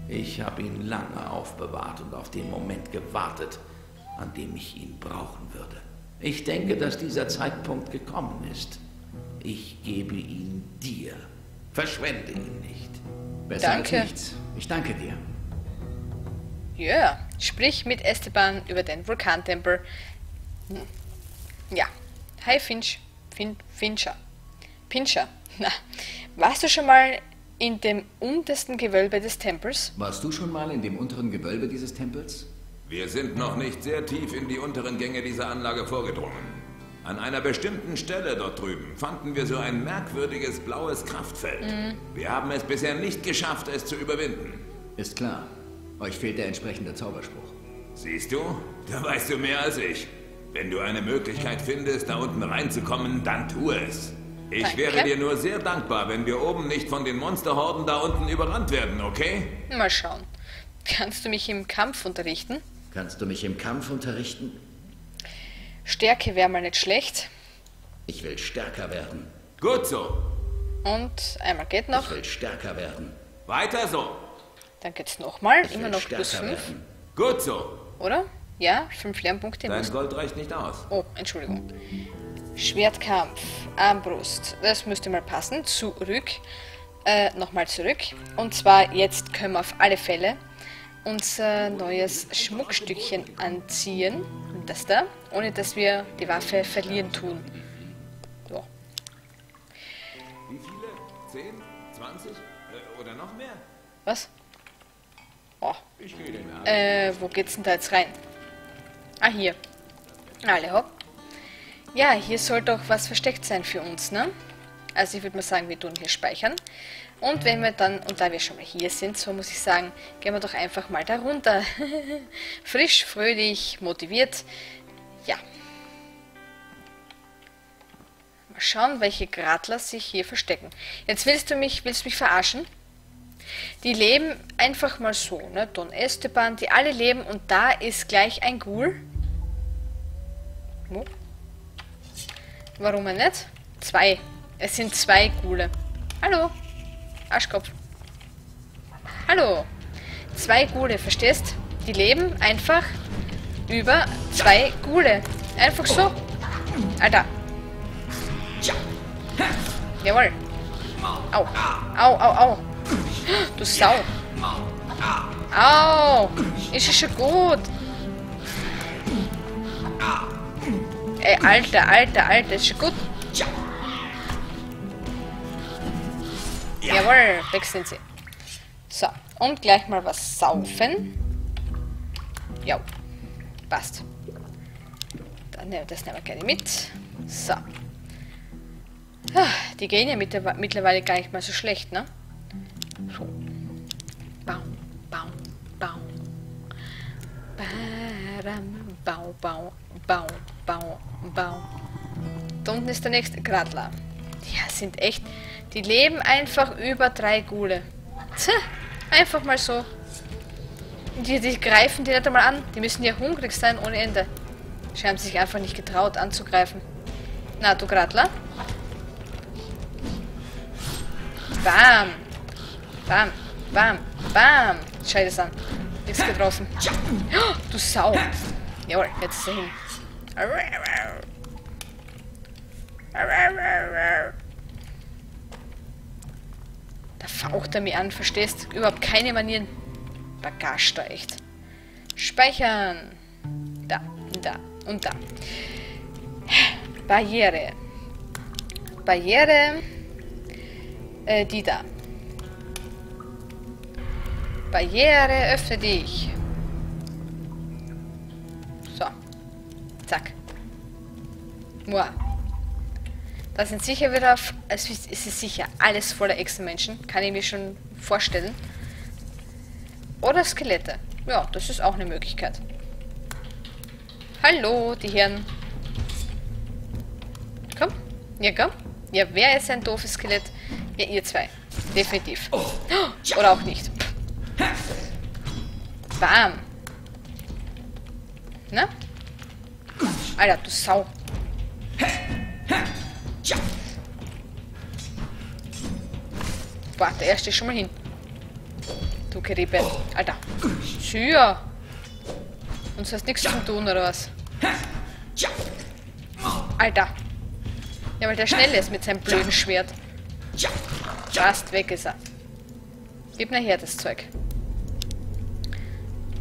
Ich habe ihn lange aufbewahrt und auf den Moment gewartet, an dem ich ihn brauchen würde. Ich denke, dass dieser Zeitpunkt gekommen ist. Ich gebe ihn dir. Verschwende ihn nicht. Besser Danke. als nichts. Ich danke dir. Ja, sprich mit Esteban über den Vulkantempel. Ja. Hi Finch. Fin Fincher. Pincher. Na, warst du schon mal in dem untersten Gewölbe des Tempels? Warst du schon mal in dem unteren Gewölbe dieses Tempels? Wir sind noch nicht sehr tief in die unteren Gänge dieser Anlage vorgedrungen. An einer bestimmten Stelle dort drüben fanden wir so ein merkwürdiges blaues Kraftfeld. Wir haben es bisher nicht geschafft, es zu überwinden. Ist klar. Euch fehlt der entsprechende Zauberspruch. Siehst du? Da weißt du mehr als ich. Wenn du eine Möglichkeit findest, da unten reinzukommen, dann tu es. Ich Danke. wäre dir nur sehr dankbar, wenn wir oben nicht von den Monsterhorden da unten überrannt werden, okay? Mal schauen. Kannst du mich im Kampf unterrichten? Kannst du mich im Kampf unterrichten? Stärke wäre mal nicht schlecht. Ich will stärker werden. Gut so. Und einmal geht Ich noch. will stärker werden. Weiter so. Dann geht's nochmal. Ich Immer noch plus stärker 5. werden. Gut so. Oder? Ja, 5 Lernpunkte. Dein Gold reicht nicht aus. Oh, Entschuldigung. Schwertkampf, Armbrust. Das müsste mal passen. Zurück. Äh, nochmal zurück. Und zwar jetzt können wir auf alle Fälle unser neues Schmuckstückchen anziehen. Das da. Ohne dass wir die Waffe verlieren tun. So. 10? 20? Äh, oder noch mehr? Was? Oh. Äh, wo geht's denn da jetzt rein? Ah, hier. Alle hopp. Ja, hier soll doch was versteckt sein für uns, ne? Also ich würde mal sagen, wir tun hier speichern. Und wenn wir dann, und da wir schon mal hier sind, so muss ich sagen, gehen wir doch einfach mal da runter. Frisch, fröhlich, motiviert. Ja. Mal schauen, welche Gradler sich hier verstecken. Jetzt willst du mich, willst du mich verarschen? Die leben einfach mal so, ne? Don Esteban, die alle leben und da ist gleich ein Ghoul. Wo? Warum nicht? Zwei. Es sind zwei Ghule. Hallo. Arschkopf. Hallo. Zwei Ghule, verstehst? Die leben einfach über zwei Ghule. Einfach so. Alter. Jawohl. Au. Au, au, au. Du Sau. Au. Ist es schon gut. Ey, Alter, Alter, Alter, ist schon gut. Jawohl, weg sind sie. So, und gleich mal was saufen. Ja, passt. Dann, nehmen- das nehmen wir gerne mit. So. Ah, Die gehen ja mittlerwe- mittlerweile gar nicht mal so schlecht, ne? So. Bau, bau, bau. Badam, Bau, bau, bau, bau, bau. Da unten ist der nächste Gradler. Ja, sind echt. Die leben einfach über drei Gule. Tja, einfach mal so. Die, die greifen die nicht einmal an. Die müssen ja hungrig sein ohne Ende. Sie haben sich einfach nicht getraut anzugreifen. Na, du Gradler. Bam. Bam. Bam. Bam. Das an. Nichts getroffen. Oh, du Sau. Jawohl, jetzt ist er hin. Da faucht er mich an, verstehst? Überhaupt keine Manieren. Bagage da echt. Speichern. Da, da und da. Barriere. Barriere. Äh, die da. Barriere, öffne dich. Zack. Mua. Da sind sicher wieder, es ist es ist sicher alles voller Echsenmenschen, kann ich mir schon vorstellen. Oder Skelette. Ja, das ist auch eine Möglichkeit. Hallo, die Herren. Komm. Ja, komm. Ja, wer ist ein doofes Skelett? Ja, ihr zwei. Definitiv. Oder auch nicht. Bam. Na? Alter, du Sau. Boah, der erste ist schon mal hin. Du Gerippe. Alter. Tja. Und du hast nichts zu tun, oder was? Alter. Ja, weil der schnell ist mit seinem blöden Schwert. Fast weg ist er. Gib nur her das Zeug.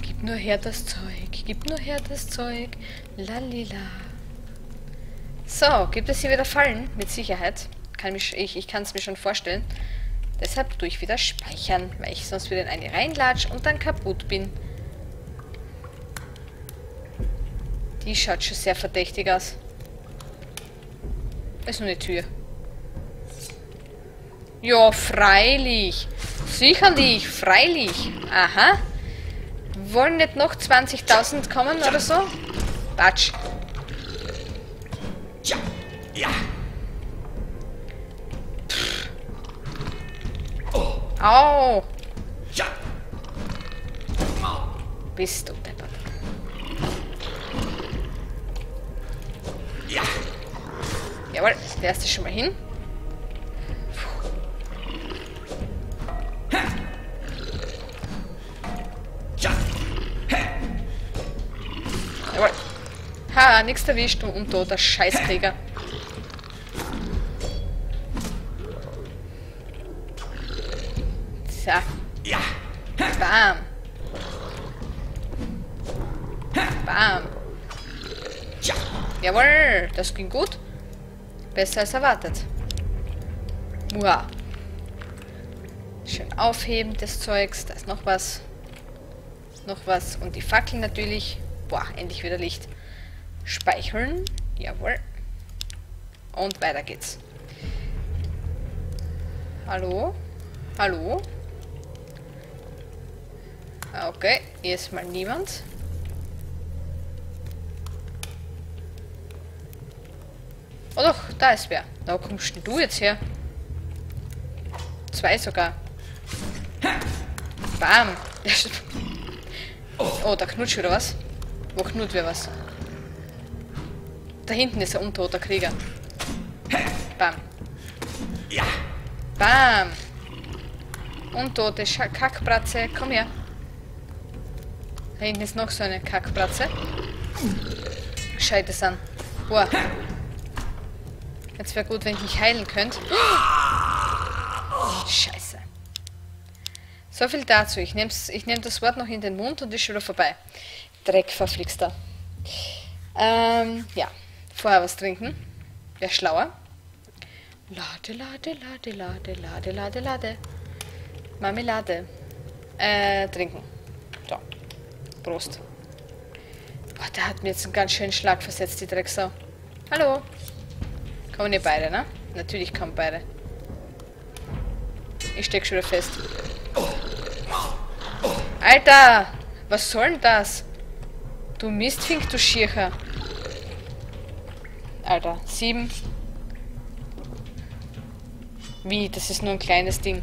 Gib nur her das Zeug. Gib nur her das Zeug. Lalila. So, gibt es hier wieder Fallen? Mit Sicherheit. Kann mich, ich ich kann es mir schon vorstellen. Deshalb tue ich wieder speichern, weil ich sonst wieder in eine reinlatsch und dann kaputt bin. Die schaut schon sehr verdächtig aus. Ist nur eine Tür. Ja, freilich. Sicherlich, freilich. Aha. Wollen nicht noch 20.000 kommen oder so? Batsch. Au! Bist du deppert. Jawohl, der ist schon mal hin. Jawohl. Ha, nix erwischt, du untoter Scheißkrieger. So. Bam. Bam. Jawohl, das ging gut. Besser als erwartet. Muah. Schön aufheben des Zeugs. Da ist noch was. Noch was. Und die Fackel natürlich. Boah, endlich wieder Licht. Speichern. Jawohl. Und weiter geht's. Hallo? Hallo? Okay, hier ist mal niemand. Oh doch, da ist wer. Da kommst denn du jetzt her? Zwei sogar. Bam. Oh, da knutscht oder was? Wo knut wer was? Da hinten ist ein untoter Krieger. Bam. Ja. Bam. Untote Sch Kackbratze. Komm her. Da hinten ist noch so eine Kackbratze. Scheiße es an. Boah. Jetzt wäre gut, wenn ich mich heilen könnte. Scheiße. So viel dazu. Ich nehme ich nehm das Wort noch in den Mund und ist schon wieder vorbei. Dreck verflixt da. Ähm, ja. Vorher was trinken. Wäre schlauer. Lade, lade, lade, lade, lade, lade, lade. Marmelade. Äh, trinken. So. Prost. Boah, der hat mir jetzt einen ganz schönen Schlag versetzt, die Drecksau. Hallo. Kommen ihr beide, ne? Natürlich kommen beide. Ich steck schon fest. Alter! Was soll denn das? Du Mistfink, du Schircher. Alter, sieben. Wie? Das ist nur ein kleines Ding.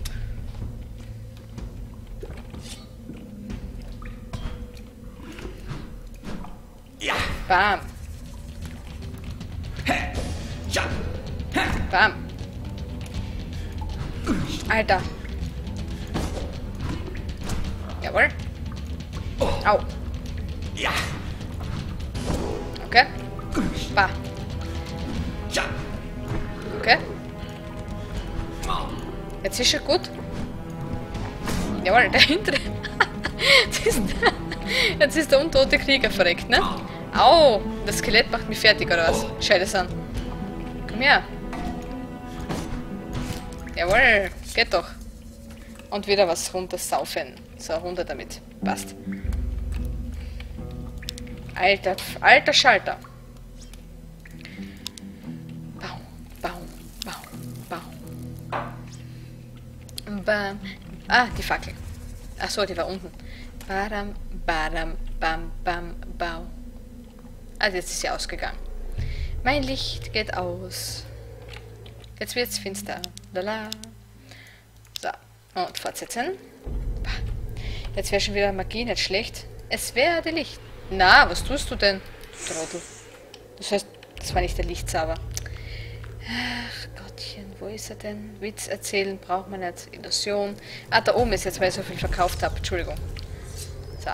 Ja. Bam. Bam. Alter. Jawohl. Au. Ja. Okay. Bah. Okay. Jetzt ist er gut. Jawohl, der hintere. Jetzt ist der, jetzt ist der untote Krieger verreckt, ne? Au! Das Skelett macht mich fertig, oder was? Schau das an. Komm her. Jawohl, geht doch. Und wieder was runtersaufen. So, runter damit. Passt. Alter, alter Schalter. Bam. Ah, die Fackel. Achso, die war unten. Baram, baram, bam, bam, bau. Also jetzt ist sie ausgegangen. Mein Licht geht aus. Jetzt wird's finster. Lala. So, und fortsetzen. Jetzt wäre schon wieder Magie nicht schlecht. Es werde Licht. Na, was tust du denn? Trottel. Das heißt, das war nicht der Lichtzauber. Ach Gottchen, wo ist er denn? Witz erzählen braucht man nicht. Illusion. Ah, da oben ist jetzt, weil ich so viel verkauft habe. Entschuldigung. So.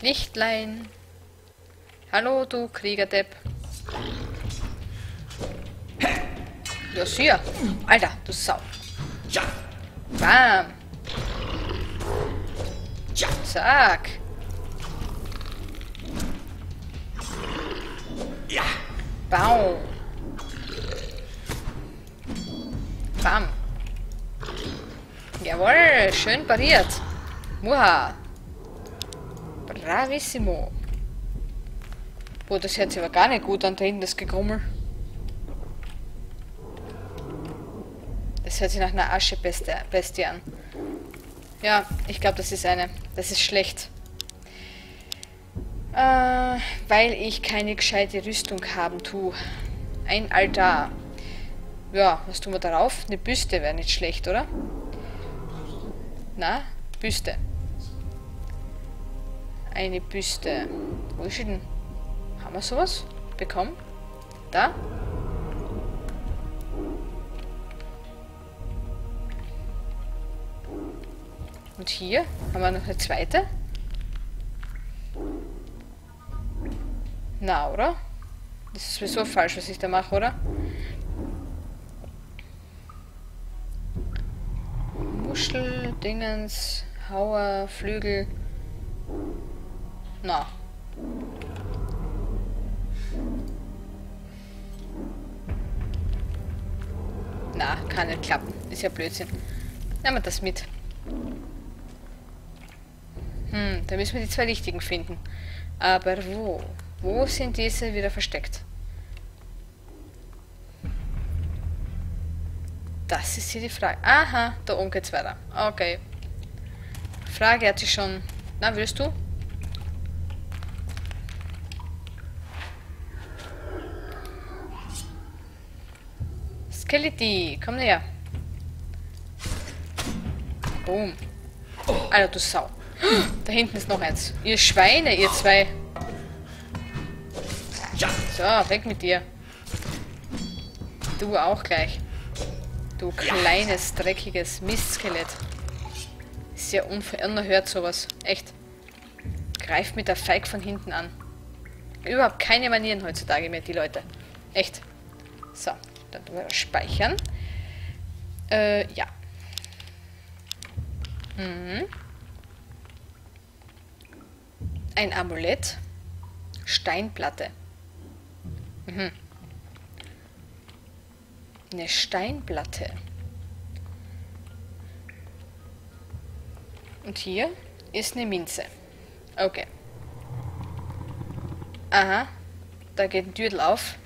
Lichtlein. Hallo, du Kriegerdepp. Ja, sicher. Alter, du Sau. Ja. Bam. Ja. Zack. Ja. Baum. Bam. Jawohl, schön pariert. Muha. Bravissimo. Boah, das hört sich aber gar nicht gut an, da hinten das Gegrummel. Das hört sich nach einer Aschebestie an. Ja, ich glaube, das ist eine. Das ist schlecht. Äh, weil ich keine gescheite Rüstung haben tu. Ein Altar. Ja, was tun wir darauf? Eine Büste wäre nicht schlecht, oder? Na, Büste. Eine Büste. Wo ist denn? Haben wir sowas bekommen? Da? Und hier haben wir noch eine zweite. Na, oder? Das ist sowieso falsch, was ich da mache, oder? Muschel, Dingens, Hauer, Flügel. Na. Na, kann nicht klappen. Ist ja Blödsinn. Nehmen wir das mit. Hm, da müssen wir die zwei richtigen finden. Aber wo? Wo sind diese wieder versteckt? Das ist hier die Frage. Aha, da oben geht's weiter. Okay. Frage hat sich schon... Na, willst du? Skeletti, komm näher. Boom. Alter, du Sau. Da hinten ist noch eins. Ihr Schweine, ihr zwei. So, weg mit dir. Du auch gleich. Du kleines, dreckiges Mistskelett. Ist ja unerhört sowas. Echt. Greift mit der Feig von hinten an. Überhaupt keine Manieren heutzutage mehr, die Leute. Echt. So, dann tun wir speichern. Äh, ja. Mhm. Ein Amulett. Steinplatte. Mhm. Eine Steinplatte. Und hier ist eine Minze. Okay. Aha. Da geht ein Düdel auf.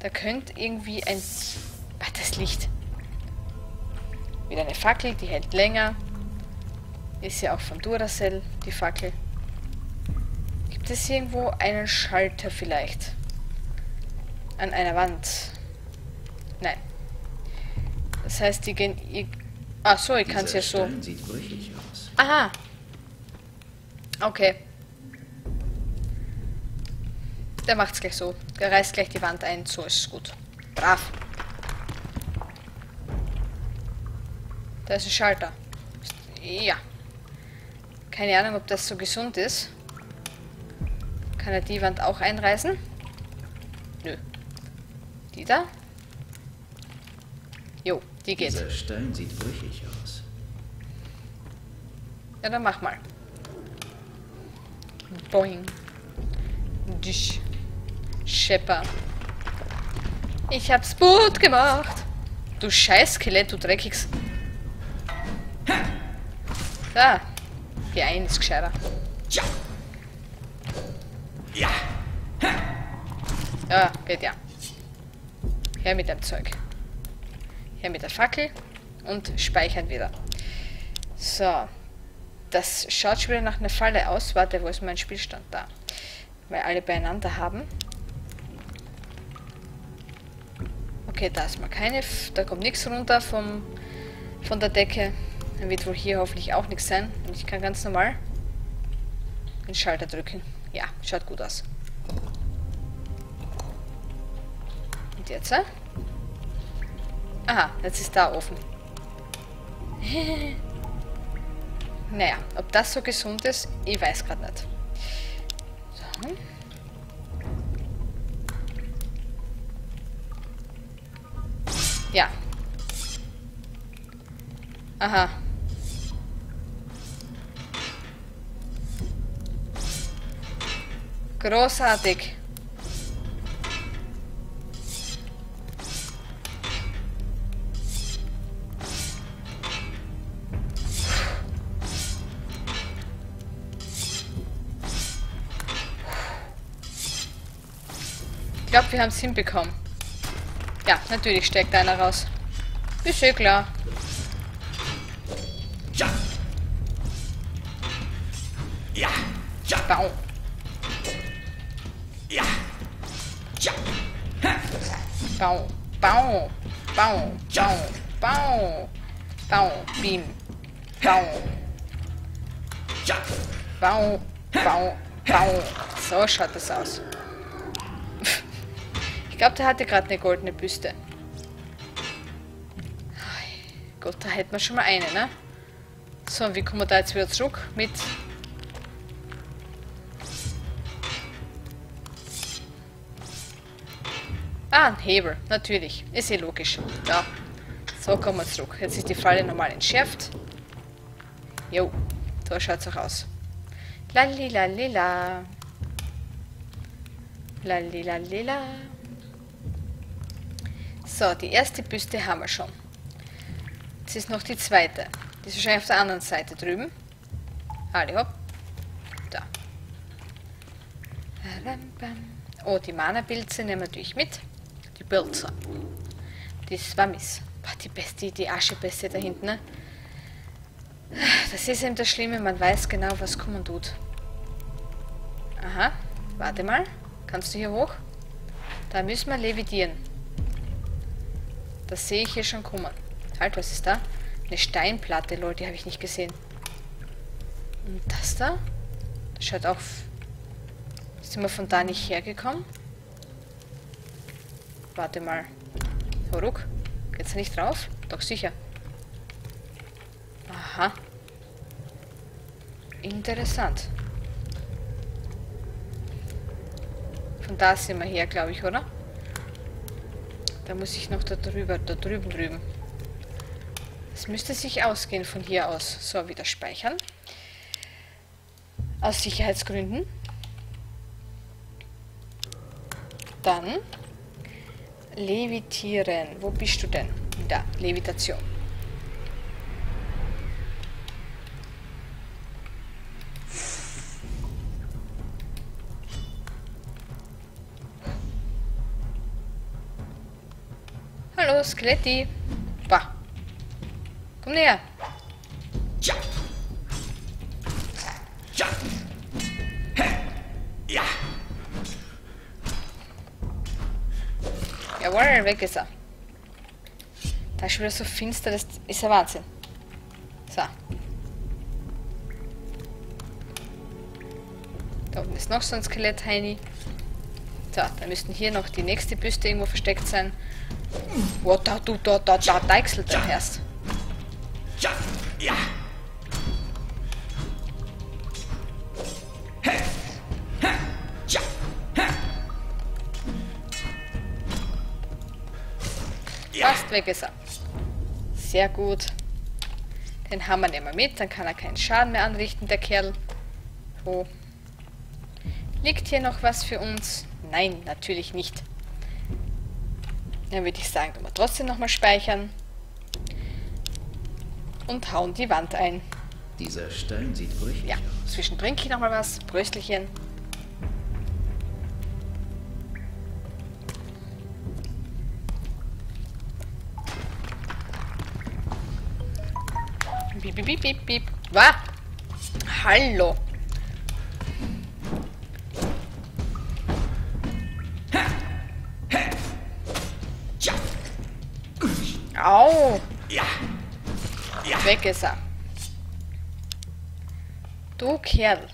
Da könnte irgendwie ein... Ach, das Licht. Wieder eine Fackel, die hält länger. Ist ja auch von Duracell, die Fackel. Gibt es irgendwo einen Schalter vielleicht? An einer Wand? Nein. Das heißt, die gehen... Ach so, ich kann es ja so... Aha. Okay. Der macht's gleich so. Der reißt gleich die Wand ein. So ist es gut. Brav. Da ist ein Schalter. Ja. Keine Ahnung, ob das so gesund ist. Kann er die Wand auch einreißen? Die da? Jo, die geht. Dieser Stein sieht brüchig aus. Ja, dann mach mal. Boing. Dich. Schepper. Ich hab's gut gemacht. Du Scheißskelett, du dreckiges. Da. Geh ein, ist gescheiter. Ja. Ja, geht ja. Her mit dem Zeug. Her mit der Fackel und speichern wieder. So. Das schaut schon wieder nach einer Falle aus. Warte, wo ist mein Spielstand? Da. Weil alle beieinander haben. Okay, da ist mal keine. F da kommt nichts runter vom, von der Decke. Dann wird wohl hier hoffentlich auch nichts sein. Und ich kann ganz normal den Schalter drücken. Ja, schaut gut aus. Und jetzt? Äh? Aha, jetzt ist da offen. naja, ob das so gesund ist, ich weiß gerade nicht. So. Ja. Aha. Großartig. Glaube, wir haben es hinbekommen. Ja, natürlich steckt einer raus. Ist eh klar. Ja. Ja. Ja. Bau. Ja. Ja. Bau. Bau. Bau. Bau. Bau. Bau. Beam. Bau. Ja. Bau. Bau. Bau. So schaut das aus. Ich glaube, der hatte gerade eine goldene Büste. Gott, da hätten wir schon mal eine, ne? So, und wie kommen wir da jetzt wieder zurück? Mit... Ah, ein Hebel, natürlich. Ist eh logisch. Da. So, kommen wir zurück. Jetzt ist die Falle normal entschärft. Jo, so schaut's auch aus. Lalilalila. Lalilalila. So, die erste Büste haben wir schon. Jetzt ist noch die zweite. Die ist wahrscheinlich auf der anderen Seite drüben. Alle hopp. Da. Oh, die Mana-Pilze nehmen wir natürlich mit. Die Pilze. Die Swammis. Boah, die beste, die Aschebeste da hinten, ne? Das ist eben das Schlimme, man weiß genau, was kommen tut. Aha, warte mal. Kannst du hier hoch? Da müssen wir levitieren. Das sehe ich hier schon kommen. Halt, was ist da? Eine Steinplatte, lol, die habe ich nicht gesehen. Und das da? Das schaut auf... Sind wir von da nicht hergekommen? Warte mal. Horuk? Geht's da nicht drauf? Doch sicher. Aha. Interessant. Von da sind wir her, glaube ich, oder? Da muss ich noch da drüber, da drüben drüben. Es müsste sich ausgehen von hier aus. So, wieder speichern. Aus Sicherheitsgründen. Dann levitieren. Wo bist du denn? Da, Levitation. Hallo, Skeletti. Bah. Komm näher. Ja. Ja. Ja. Jawohl, weg ist er. Da ist schon wieder so finster, das ist ja Wahnsinn. So. Da oben ist noch so ein Skelett, Heini. So, da müssten hier noch die nächste Büste irgendwo versteckt sein. Wo da, du, da, da, da deichselt er erst. Ja. Ja. Fast weg ist er. Sehr gut. Den Hammer nehmen wir mit, dann kann er keinen Schaden mehr anrichten, der Kerl. Wo? Liegt hier noch was für uns? Nein, natürlich nicht. Dann würde ich sagen, tun wir trotzdem nochmal speichern. Und hauen die Wand ein. Dieser Stein sieht brüchig Ja, aus. zwischen trinke ich nochmal was. Bröstelchen. Piep, piep, piep, piep. Was? Hallo. Weg ist er. Du Kerl.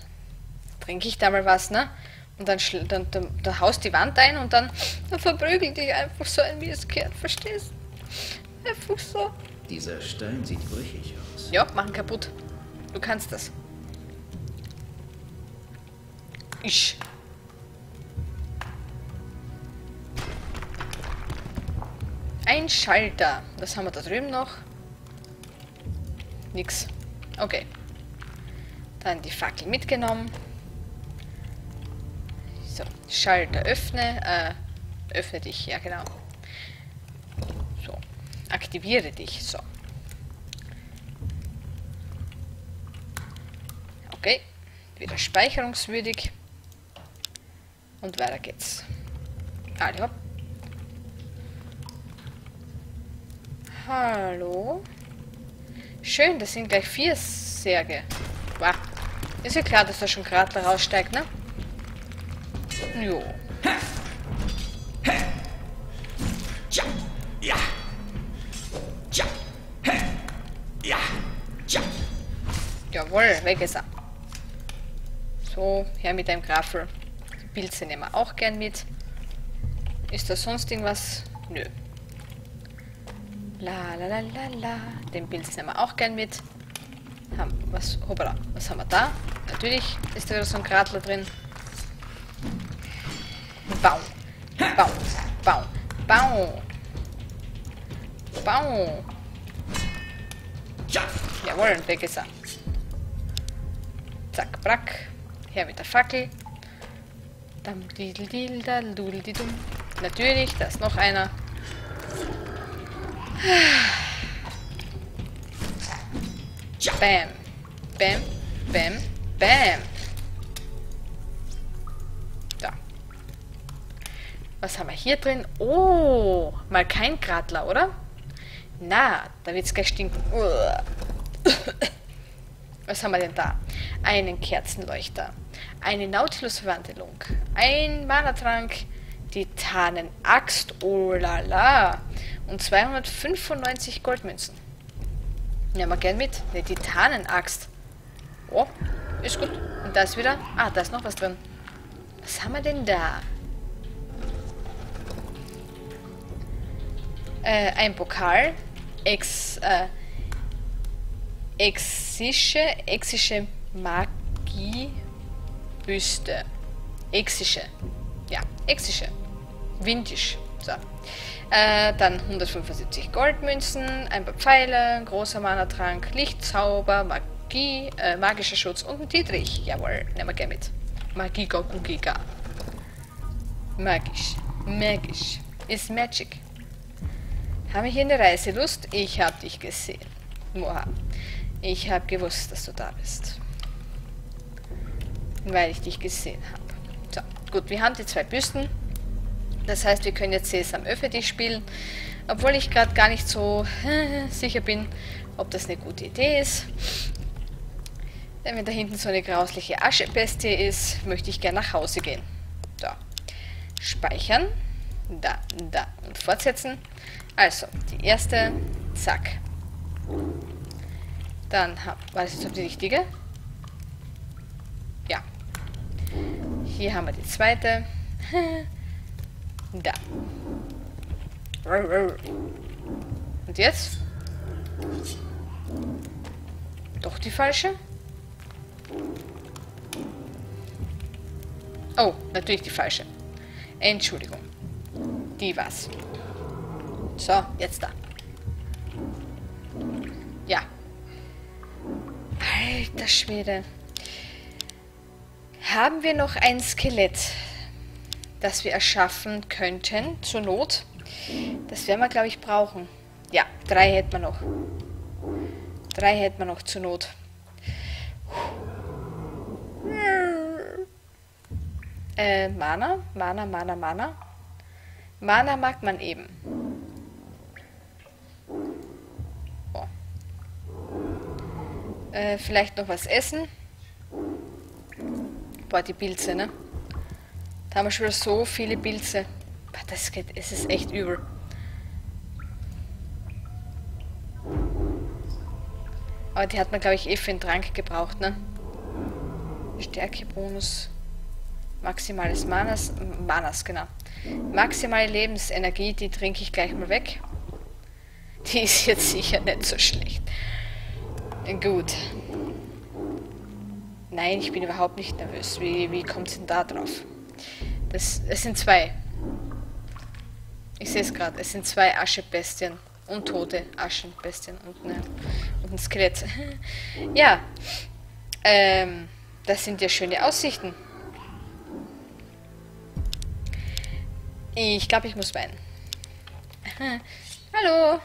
Trinke ich da mal was, ne? Und dann, dann, dann, dann haust die Wand ein und dann, dann verprügelt dich einfach so ein Mistkerl, verstehst? Einfach so. Dieser Stein sieht brüchig aus. Ja, machen kaputt. Du kannst das. Ich. Ein Schalter. Was haben wir da drüben noch? Nix. Okay. Dann die Fackel mitgenommen. So, Schalter öffne. Äh, öffne dich, ja genau. So. Aktiviere dich. So. Okay, wieder speicherungswürdig. Und weiter geht's. Hopp. Hallo? Schön, das sind gleich vier Särge. Wow. Ist ja klar, dass da schon Gradler raussteigt, ne? Jo. Jawohl, weg ist er. So, her mit deinem Graffel. Die Pilze nehmen wir auch gern mit. Ist da sonst irgendwas? Nö. La la la la la. Den Pilz nehmen wir auch gern mit. Haben, was, hoppala, was haben wir da? Natürlich ist da wieder so ein Gradler drin. Bau. Bau. Bau. Bau. Bau. Ja. Jawohl, und weg ist er. Zack, brack. Her mit der Fackel. Dam, didel, didel, didum. Natürlich, da ist noch einer. Bam. Bam. Bam. Bam. Da. Was haben wir hier drin? Oh, mal kein Gradler, oder? Na, da wird's gleich stinken. Was haben wir denn da? Einen Kerzenleuchter, eine Nautilus-Verwandlung, ein Mana-Trank, Titanen-Axt, oh la la, und 295 Goldmünzen. Nehmen wir gern mit, eine Titanen-Axt. Oh, ist gut. Und das wieder? Ah, da ist noch was drin. Was haben wir denn da? Äh, ein Pokal. Ex, äh, exische, exische Magiebüste. Exische. Ja, exische. Vintage. So. Äh, dann 175 Goldmünzen, ein paar Pfeile, ein großer Mana-Trank, Lichtzauber, Magie, äh, magischer Schutz und ein Dietrich. Jawohl, nehmen wir gerne mit. Magiga Gugiga. Magisch. Magisch. Ist Magic. Haben wir hier eine Reiselust? Ich habe dich gesehen. Moha. Ich habe gewusst, dass du da bist. Weil ich dich gesehen habe. So, gut, wir haben die zwei Büsten. Das heißt, wir können jetzt Sesam öffne dich spielen. Obwohl ich gerade gar nicht so sicher bin, ob das eine gute Idee ist. Denn wenn da hinten so eine grausliche Aschebestie ist, möchte ich gerne nach Hause gehen. So. Speichern. Da, da. Und fortsetzen. Also, die erste. Zack. Dann war das jetzt die richtige? Ja. Hier haben wir die zweite. da. Und jetzt? Doch die falsche? Oh, natürlich die falsche. Entschuldigung. Die war's. So, jetzt da. Ja. Alter Schwede. Haben wir noch ein Skelett, das wir erschaffen könnten, zur Not? Das werden wir, glaube ich, brauchen. Ja, drei hätten wir noch. Drei hätten wir noch zur Not. Äh, Mana? Mana, Mana, Mana. Mana mag man eben. Oh. Äh, vielleicht noch was essen. Boah, die Pilze, ne? Da haben wir schon wieder so viele Pilze. Das geht, es ist echt übel. Aber die hat man, glaube ich, eh für den Trank gebraucht, ne? Stärkebonus. Maximales Manas. Manas, genau. Maximale Lebensenergie, die trinke ich gleich mal weg. Die ist jetzt sicher nicht so schlecht. Gut. Nein, ich bin überhaupt nicht nervös. Wie, wie kommt es denn da drauf? Das, es sind zwei. Ich sehe es gerade. Es sind zwei Aschebestien. Untote Aschenbestien und, ne, und ein Skelett. ja. Ähm, das sind ja schöne Aussichten. Ich glaube, ich muss weinen. Hallo.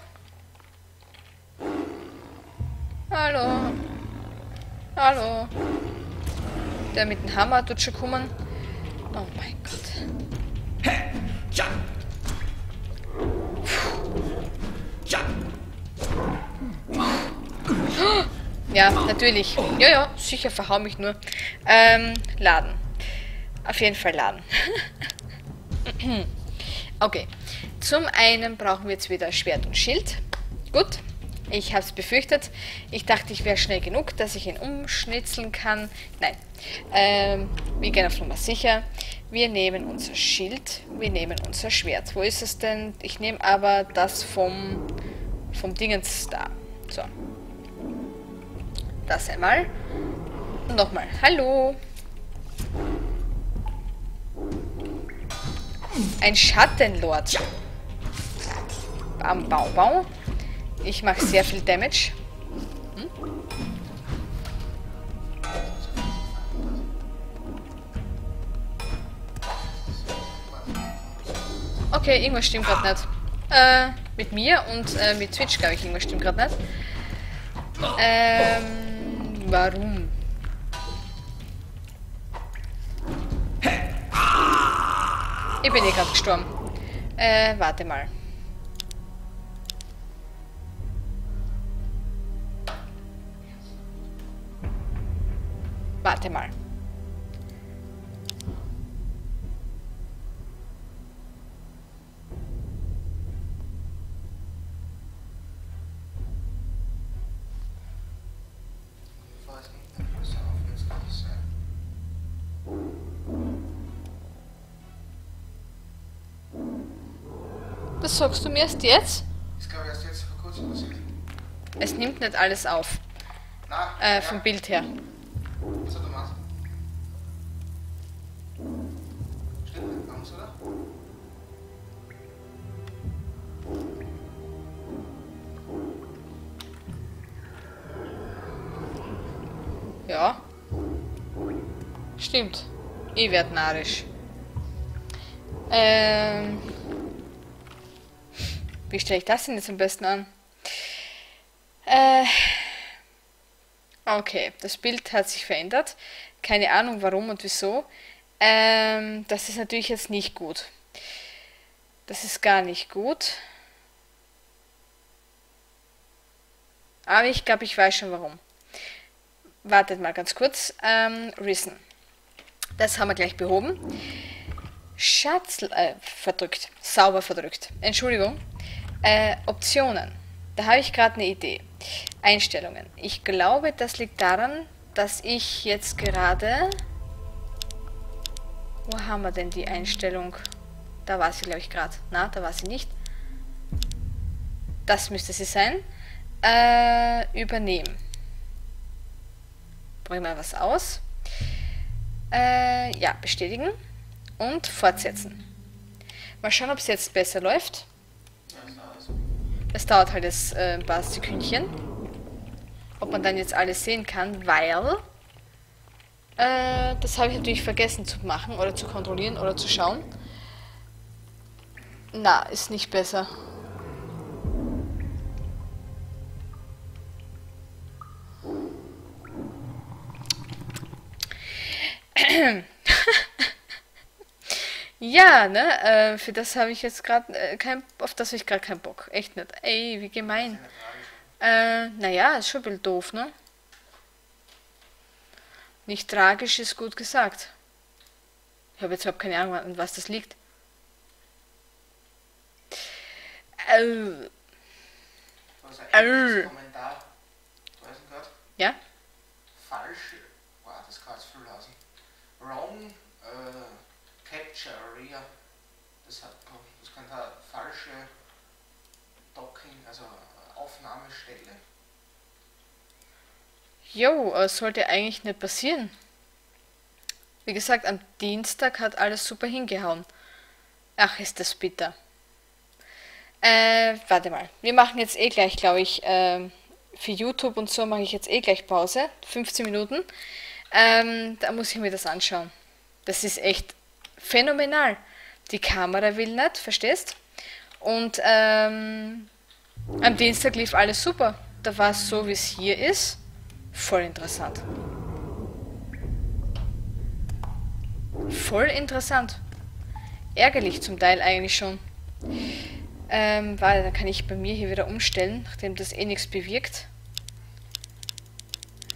Hallo. Hallo. Der mit dem Hammer tut schon kommen. Oh mein Gott. Ja, natürlich. Ja, ja, sicher verhau mich nur. Ähm, laden. Auf jeden Fall laden. okay. Zum einen brauchen wir jetzt wieder Schwert und Schild. Gut. Ich habe es befürchtet. Ich dachte, ich wäre schnell genug, dass ich ihn umschnitzeln kann. Nein. Ähm, wir gehen auf Nummer sicher. Wir nehmen unser Schild. Wir nehmen unser Schwert. Wo ist es denn? Ich nehme aber das vom, vom Dingens da. So. Das einmal. Und nochmal. Hallo. Ein Schattenlord. Bam, bau, bau. Ich mache sehr viel Damage. Hm? Okay, irgendwas stimmt gerade nicht. Äh, mit mir und äh, mit Twitch, glaube ich, irgendwas stimmt gerade nicht. Ähm, warum? Ich bin eh gerade gestorben. Äh, warte mal. Warte mal. Das sagst du mir erst jetzt? Ist glaube ich erst jetzt vor kurzem passiert. Es nimmt nicht alles auf. Na, Äh, vom Bild her. was hat er gemacht? Stimmt nicht ganz, oder? Ja. Stimmt. Ich werd narrisch. Ähm. Wie stelle ich das denn jetzt am besten an? Äh. Okay, das Bild hat sich verändert. Keine Ahnung warum und wieso. Ähm, das ist natürlich jetzt nicht gut. Das ist gar nicht gut. Aber ich glaube, ich weiß schon warum. Wartet mal ganz kurz. Ähm, Risen. Das haben wir gleich behoben. Schatz, äh, verdrückt. Sauber verdrückt. Entschuldigung. Äh, Optionen. Da habe ich gerade eine Idee. Einstellungen. Ich glaube, das liegt daran, dass ich jetzt gerade... Wo haben wir denn die Einstellung? Da war sie, glaube ich, gerade. Na, da war sie nicht. Das müsste sie sein. Äh, übernehmen. Probieren wir was aus. Äh, ja, bestätigen und fortsetzen. Mal schauen, ob es jetzt besser läuft. Es dauert halt jetzt äh, ein paar Sekündchen. Ob man dann jetzt alles sehen kann, weil äh, das habe ich natürlich vergessen zu machen oder zu kontrollieren oder zu schauen. Na, ist nicht besser. Ja, ne, äh, für das habe ich jetzt gerade äh, kein, auf das habe ich gerade keinen Bock. Echt nicht. Ey, wie gemein. Äh, naja, ist schon ein bisschen doof, ne? Nicht tragisch ist gut gesagt. Ich habe jetzt überhaupt keine Ahnung, an was das liegt. Äh, Kommentar. Gerade. ja? Falsch. Wow, das kann jetzt viel lassen. Wrong äh, Capture Area. Das, hat, das kann da falsche Docking, also äh, Aufnahmestelle. Jo, äh, sollte eigentlich nicht passieren. Wie gesagt, am Dienstag hat alles super hingehauen. Ach, ist das bitter. Äh, warte mal. Wir machen jetzt eh gleich, glaube ich, ähm, für YouTube und so mache ich jetzt eh gleich Pause. 15 Minuten. Ähm, da muss ich mir das anschauen. Das ist echt phänomenal. Die Kamera will nicht, verstehst? Und ähm, am Dienstag lief alles super. Da war es so, wie es hier ist. Voll interessant. Voll interessant. Ärgerlich zum Teil eigentlich schon. Ähm, warte, dann kann ich bei mir hier wieder umstellen, nachdem das eh nichts bewirkt.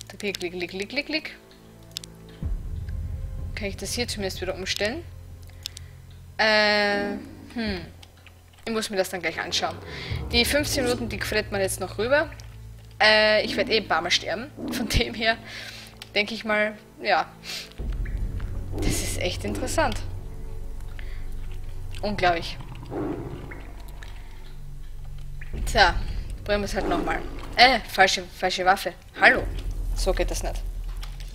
Da klick, klick, klick, klick, klick, klick. Kann ich das hier zumindest wieder umstellen. Äh, hm. Ich muss mir das dann gleich anschauen. Die 15 Minuten, die fällt man jetzt noch rüber. Äh, ich werde eh ein paar Mal sterben. Von dem her denke ich mal, ja. Das ist echt interessant. Unglaublich. Tja, probieren wir es halt nochmal. Äh, falsche, falsche Waffe. Hallo. So geht das nicht.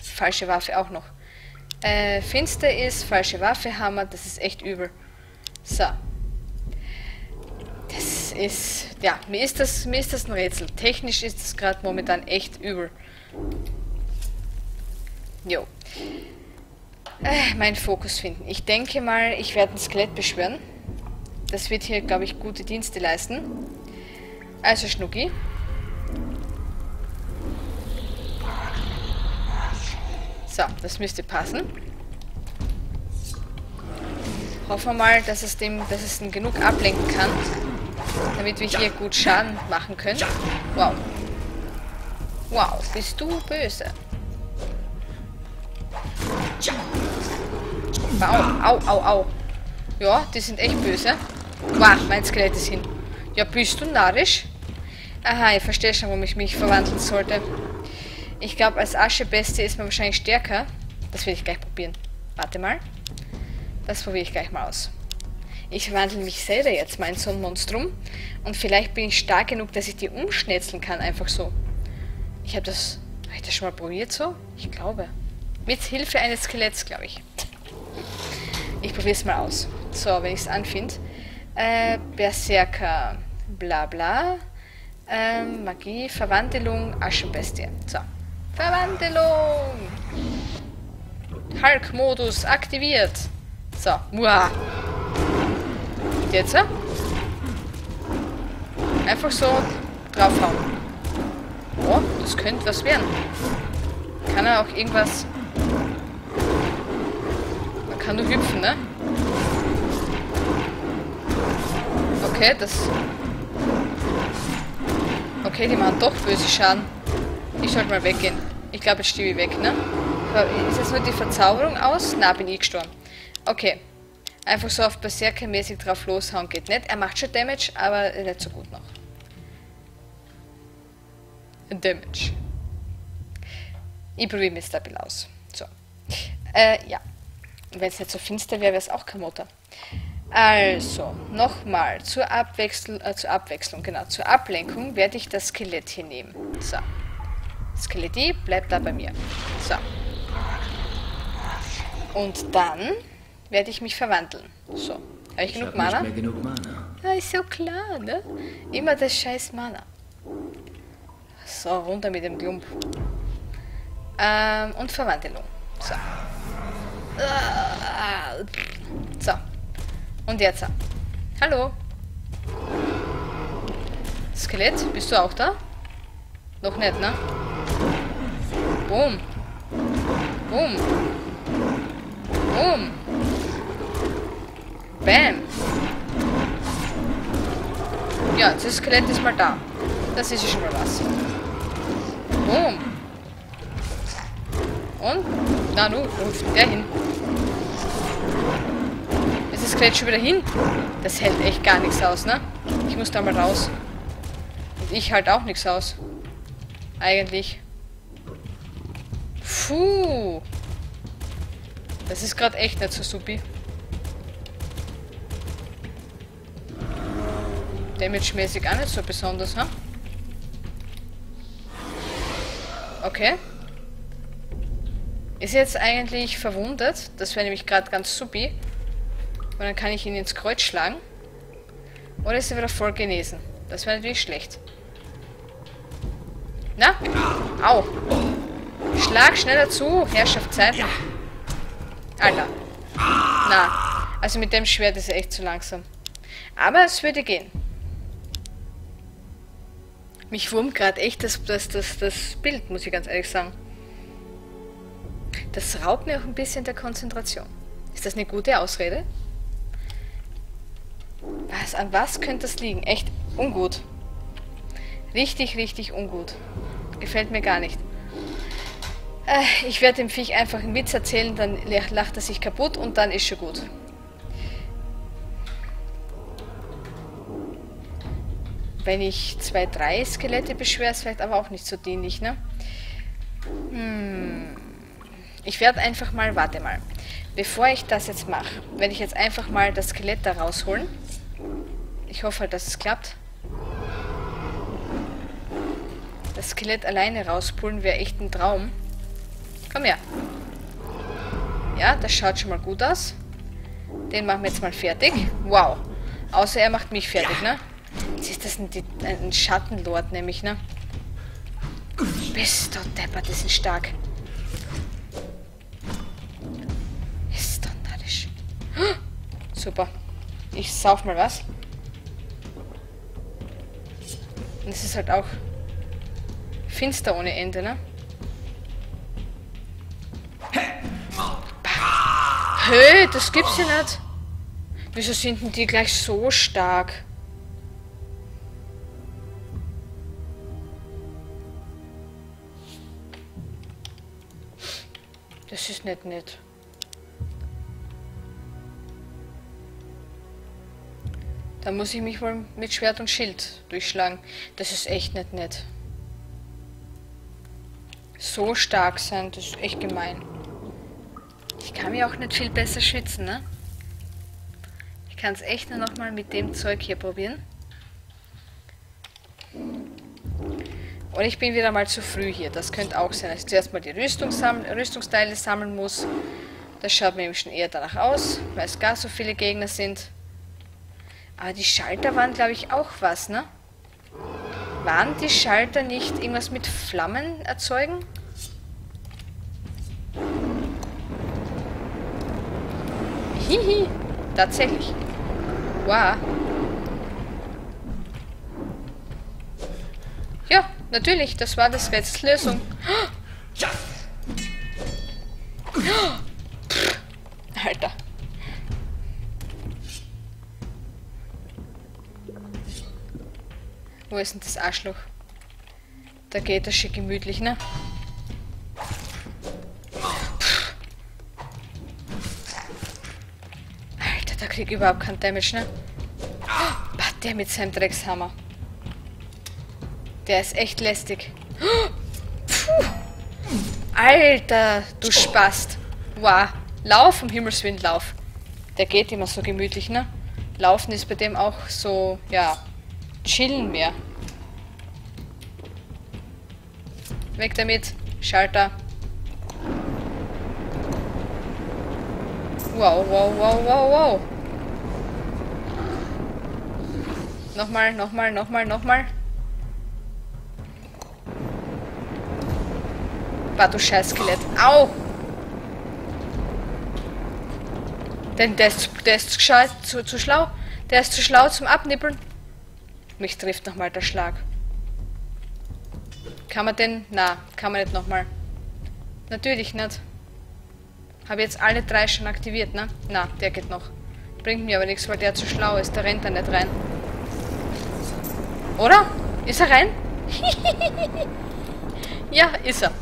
Falsche Waffe auch noch. Äh, finster ist, falsche Waffe, Hammer, das ist echt übel. So. Das ist, ja, mir ist das, mir ist das ein Rätsel. Technisch ist das gerade momentan echt übel. Jo. Äh, mein Fokus finden. Ich denke mal, ich werde ein Skelett beschwören. Das wird hier, glaube ich, gute Dienste leisten. Also Schnucki. So, das müsste passen. Hoffen wir mal, dass es dem, dass es ihn genug ablenken kann, damit wir hier gut Schaden machen können. Wow. Wow, bist du böse. Wow, au, au, au. Ja, die sind echt böse. Wow, mein Skelett ist hin. Ja, bist du narrisch? Aha, ich verstehe schon, warum ich mich verwandeln sollte. Ich glaube, als Aschebeste ist man wahrscheinlich stärker. Das will ich gleich probieren. Warte mal. Das probiere ich gleich mal aus. Ich verwandle mich selber jetzt mal in so ein Monstrum. Und vielleicht bin ich stark genug, dass ich die umschnetzeln kann, einfach so. Ich habe das... Habe ich das schon mal probiert so? Ich glaube. Mit Hilfe eines Skeletts, glaube ich. Ich probiere es mal aus. So, wenn ich es anfinde. Äh, Berserker. Bla bla. Ähm, Magie, Verwandlung, Aschenbestie. So. Verwandlung! Hulk-Modus aktiviert. So, muah. Und jetzt? Äh? Einfach so draufhauen. Oh, das könnte was werden. Kann er auch irgendwas... Man kann nur hüpfen, ne? Okay, das... Okay, die machen doch böse Schaden. Ich sollte mal weggehen. Ich glaube, jetzt stehe ich weg, ne? Ist jetzt nur die Verzauberung aus? Na, bin ich gestorben. Okay. Einfach so auf Berserker-mäßig drauf loshauen geht nicht. Er macht schon Damage, aber nicht so gut noch. Damage. Ich probiere mich stabil aus. So. Äh, ja. Wenn es nicht so finster wäre, wäre es auch kein Motor. Also, nochmal, zur, Abwechsl äh, zur Abwechslung, genau, zur Ablenkung werde ich das Skelett hier nehmen. So. Skeletti bleibt da bei mir. So. Und dann werde ich mich verwandeln. So. Habe ich, Ich genug hab Mana? nicht mehr genug Mana. Ja, ist so klar, ne? Immer das scheiß Mana. So, runter mit dem Klump. Ähm, und Verwandlung. So. Ah, So. Und jetzt. Hallo. Skelett, bist du auch da? Noch nicht, ne? Boom. Boom. Boom. Bam. Ja, das Skelett ist mal da. Das ist schon mal was. Boom. Und? Na nu, wo ist der hin? Ist das Skelett schon wieder hin? Das hält echt gar nichts aus, ne? Ich muss da mal raus. Und ich halt auch nichts aus. Eigentlich. Puh. Das ist gerade echt nicht so supi. Damage-mäßig auch nicht so besonders, ha? Okay. Ist jetzt eigentlich verwundet. Das wäre nämlich gerade ganz supi. Und dann kann ich ihn ins Kreuz schlagen. Oder ist er wieder voll genesen? Das wäre natürlich schlecht. Na? Au. Schlag schneller zu, Herrschaft Zeit. Alter. Na. Also mit dem Schwert ist er echt zu langsam. Aber es würde gehen. Mich wurmt gerade echt das, das, das, das Bild, muss ich ganz ehrlich sagen. Das raubt mir auch ein bisschen der Konzentration. Ist das eine gute Ausrede? Was, an was könnte das liegen? Echt ungut. Richtig, richtig ungut. Gefällt mir gar nicht. Äh, ich werde dem Viech einfach einen Witz erzählen, dann lacht er sich kaputt und dann ist schon gut. Wenn ich zwei, drei Skelette beschwere, ist vielleicht aber auch nicht so dienlich, ne? Hm. Ich werde einfach mal, warte mal. Bevor ich das jetzt mache, werde ich jetzt einfach mal das Skelett da rausholen. Ich hoffe halt, dass es klappt. Das Skelett alleine rauspullen wäre echt ein Traum. Komm her. Ja, das schaut schon mal gut aus. Den machen wir jetzt mal fertig. Wow. Außer er macht mich fertig, ne? Jetzt ist das ein, ein Schattenlord, nämlich, ne? Bist du deppert, die sind stark. Ist doch narrisch. Super. Ich sauf mal was. Und es ist halt auch finster ohne Ende, ne? Hey, das gibt's ja nicht. Wieso sind denn die gleich so stark? Das ist nicht nett. Da muss ich mich wohl mit Schwert und Schild durchschlagen. Das ist echt nicht nett. So stark sein, das ist echt gemein. Ich kann mich auch nicht viel besser schützen, ne? Ich kann es echt nur noch mal mit dem Zeug hier probieren. Und ich bin wieder mal zu früh hier. Das könnte auch sein, dass ich zuerst mal die Rüstung sammel, Rüstungsteile sammeln muss. Das schaut mir nämlich schon eher danach aus, weil es gar so viele Gegner sind. Aber die Schalter waren, glaube ich, auch was, ne? Waren die Schalter nicht irgendwas mit Flammen erzeugen? Hihi, tatsächlich. Wow. Ja, natürlich, das war das Rätselslösung. Alter. Wo ist denn das Arschloch? Da geht das schon gemütlich, ne? Alter, da krieg ich überhaupt keinen Damage, ne? Oh, der mit seinem Dreckshammer. Der ist echt lästig. Puh. Alter, du Spast. Wow. Lauf, um Himmels Willen, lauf. Der geht immer so gemütlich, ne? Laufen ist bei dem auch so, ja, chillen mehr. Weg damit. Schalter. Wow, wow, wow, wow, wow. Nochmal, nochmal, nochmal, nochmal. War du scheiß Skelett. Au! Denn der ist, der ist zu, zu schlau. Der ist zu schlau zum Abnippeln. Mich trifft nochmal der Schlag. Kann man den? Na, kann man nicht nochmal. Natürlich nicht. Habe jetzt alle drei schon aktiviert, ne? Na, der geht noch. Bringt mir aber nichts, weil der zu schlau ist. Der rennt da nicht rein. Oder? Ist er rein? ja, ist er.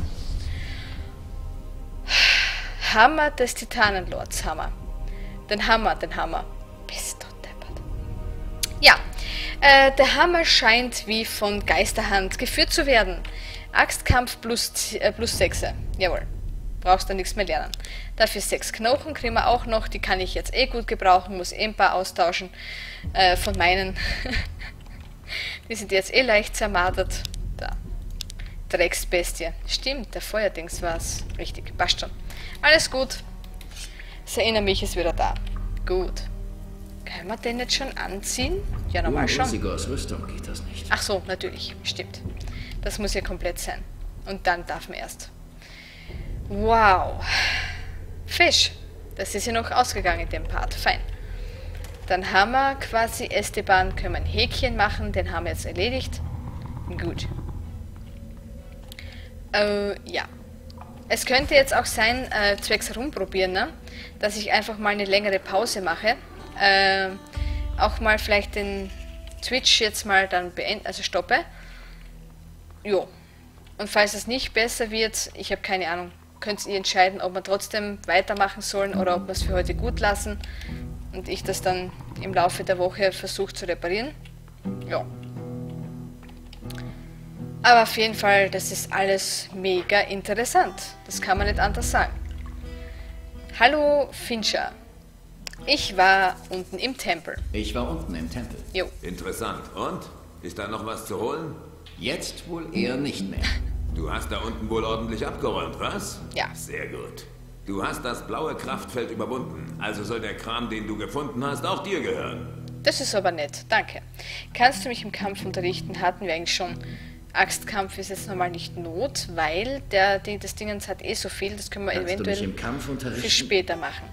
Hammer des Titanenlords, Hammer. Den Hammer, den Hammer. Äh, der Hammer scheint wie von Geisterhand geführt zu werden. Axtkampf plus, äh, plus 6. Jawohl. Brauchst du nichts mehr lernen. Dafür 6 Knochen kriegen wir auch noch. Die kann ich jetzt eh gut gebrauchen. Muss eh ein paar austauschen äh, von meinen. die sind jetzt eh leicht zermartert. Da. Drecksbestie. Stimmt, der Feuerdings war es. Richtig, passt schon. Alles gut. Das erinnert mich, ist wieder da. Gut. Können wir den jetzt schon anziehen? Ja, normal schon. aus Rüstung geht das nicht. Ach so, natürlich. Stimmt. Das muss ja komplett sein. Und dann darf man erst. Wow. Fisch. Das ist ja noch ausgegangen in dem Part. Fein. Dann haben wir quasi Esteban, können wir ein Häkchen machen. Den haben wir jetzt erledigt. Gut. Äh, ja. Es könnte jetzt auch sein, äh, zwecks rumprobieren, ne? dass ich einfach mal eine längere Pause mache. Äh, auch mal vielleicht den Twitch jetzt mal dann beenden, also stoppe. Jo. Und falls es nicht besser wird, ich habe keine Ahnung, könnt ihr entscheiden, ob wir trotzdem weitermachen sollen oder ob wir es für heute gut lassen und ich das dann im Laufe der Woche versuche zu reparieren. Ja. Aber auf jeden Fall, das ist alles mega interessant. Das kann man nicht anders sagen. Hallo Fincher. Ich war unten im Tempel. Ich war unten im Tempel. Jo. Interessant. Und? Ist da noch was zu holen? Jetzt wohl eher nicht mehr. Du hast da unten wohl ordentlich abgeräumt, was? Ja. Sehr gut. Du hast das blaue Kraftfeld überwunden. Also soll der Kram, den du gefunden hast, auch dir gehören. Das ist aber nett. Danke. Kannst du mich im Kampf unterrichten? Hatten wir eigentlich schon. Axtkampf ist jetzt normal nicht Not, weil der, die, das Dingens hat eh so viel, das können wir Kannst eventuell du mich im Kampf für unterrichten? später machen.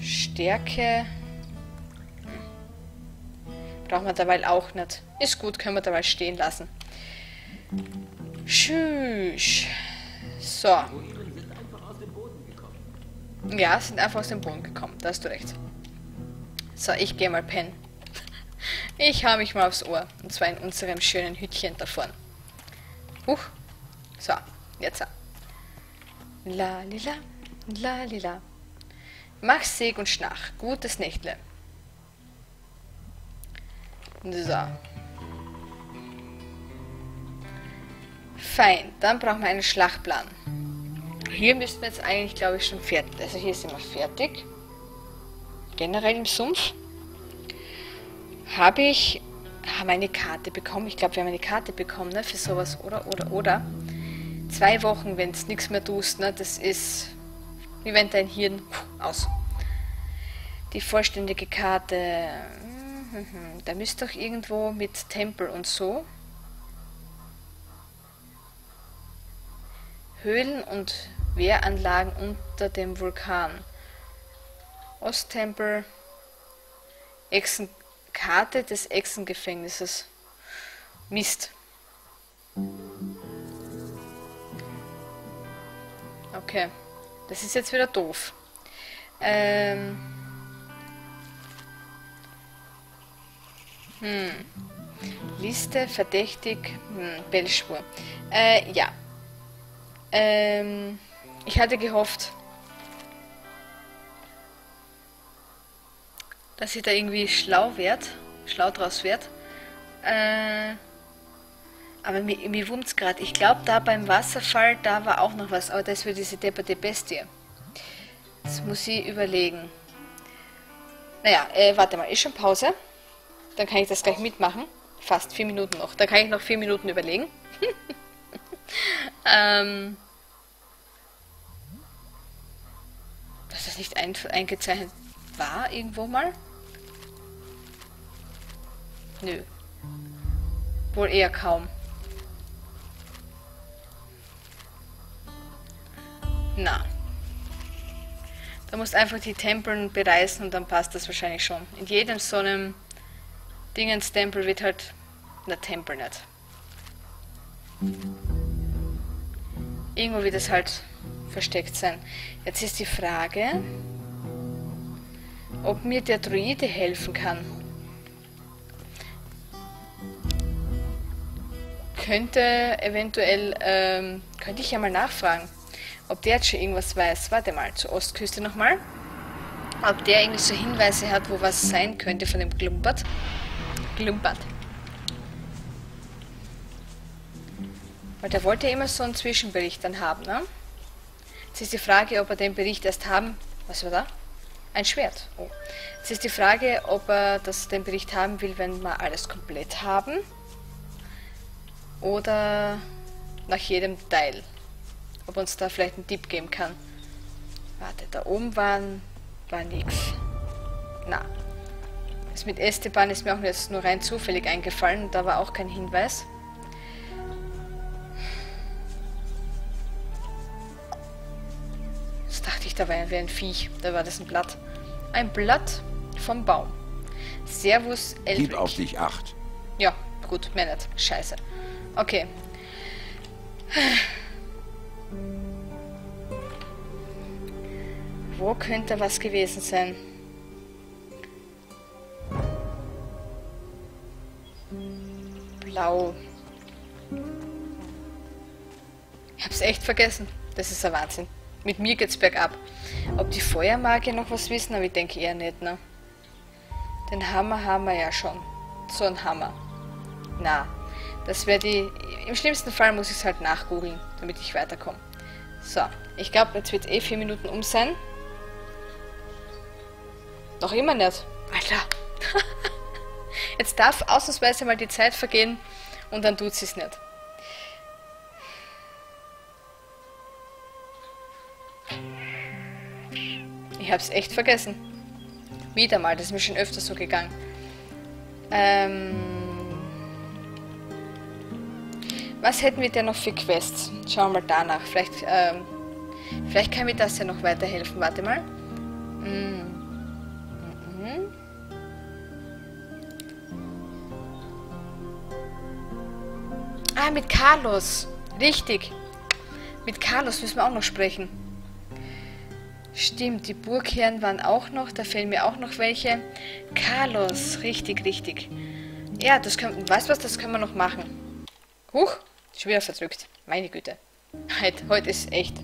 Stärke. Brauchen wir dabei auch nicht. Ist gut, können wir dabei stehen lassen. Tschüss. So. Ja, sind einfach aus dem Boden gekommen. Da hast du recht. So, ich gehe mal pennen. Ich hau mich mal aufs Ohr. Und zwar in unserem schönen Hütchen da vorne. Huch. So, jetzt. La lila, la lila. Mach Seg und Schnach. Gutes Nächtle. So. Fein, dann brauchen wir einen Schlachtplan. Hier müssten wir jetzt eigentlich, glaube ich, schon fertig. Also hier sind wir fertig. Generell im Sumpf. Habe ich haben eine Karte bekommen. Ich glaube, wir haben eine Karte bekommen, ne, für sowas. Oder, oder, oder. Zwei Wochen, wenn es nichts mehr tust, ne, das ist wie wenn dein Hirn aus. Die vollständige Karte. Mhm, da müsste doch irgendwo mit Tempel und so. Höhlen und Wehranlagen unter dem Vulkan. Osttempel. Echsen Karte des Echsengefängnisses. Mist. Okay. Das ist jetzt wieder doof. Ähm. Hm. Liste verdächtig. Hm, Bellspur. Äh, ja. Ähm. Ich hatte gehofft, dass ich da irgendwie schlau werd, schlau draus werd. Äh, aber mir, mir wurmt's gerade. Ich glaube, da beim Wasserfall, da war auch noch was. Aber das wird diese depperte Bestie. Das muss ich überlegen. Naja, äh, warte mal, ist schon Pause? Dann kann ich das gleich mitmachen. Fast vier Minuten noch. Da kann ich noch vier Minuten überlegen. ähm, dass das nicht ein, eingezeichnet war irgendwo mal? Nö. Wohl eher kaum. Na. Da musst einfach die Tempeln bereisen und dann passt das wahrscheinlich schon. In jedem so einem Dingens-Tempel wird halt der Tempel nicht. Irgendwo wird es halt versteckt sein. Jetzt ist die Frage, ob mir der Druide helfen kann. Könnte eventuell, ähm, könnte ich ja mal nachfragen. Ob der jetzt schon irgendwas weiß. Warte mal, zur Ostküste nochmal. Ob der irgendwie so Hinweise hat, wo was sein könnte von dem Glumpert. Glumpert. Weil der wollte ja immer so einen Zwischenbericht dann haben, ne? Jetzt ist die Frage, ob er den Bericht erst haben... Was war da? Ein Schwert. Oh. Jetzt ist die Frage, ob er das, den Bericht haben will, wenn wir alles komplett haben. Oder nach jedem Teil ob uns da vielleicht einen Tipp geben kann. Warte, da oben waren, war nix. Na. Das mit Esteban ist mir auch jetzt nur rein zufällig eingefallen. Da war auch kein Hinweis. Das dachte ich, da wäre ein Viech. Da war das ein Blatt. Ein Blatt vom Baum. Servus, Elric. Gib auf dich acht. Ja, gut, mehr nicht. Scheiße. Okay. Wo könnte was gewesen sein? Blau. Ich hab's echt vergessen. Das ist ein Wahnsinn. Mit mir geht's bergab. Ob die Feuermagier noch was wissen, aber ich denke eher nicht, ne? Den Hammer haben wir ja schon. So ein Hammer. Na, das wäre die... Im schlimmsten Fall muss ich es halt nachgoogeln, damit ich weiterkomme. So, ich glaube, jetzt wird eh vier Minuten um sein. Noch immer nicht. Alter. Jetzt darf ausnahmsweise mal die Zeit vergehen und dann tut sie es nicht. Ich hab's echt vergessen. Wieder mal, das ist mir schon öfter so gegangen. Ähm, was hätten wir denn noch für Quests? Schauen wir mal danach. Vielleicht, ähm, vielleicht kann mir das ja noch weiterhelfen. Warte mal. Mhm. Ah, mit Carlos. Richtig. Mit Carlos müssen wir auch noch sprechen. Stimmt, die Burgherren waren auch noch, da fehlen mir auch noch welche. Carlos, richtig, richtig. Ja, das können, weißt du was, das können wir noch machen. Huch, schon wieder verdrückt. Meine Güte. Heute, heute ist echt.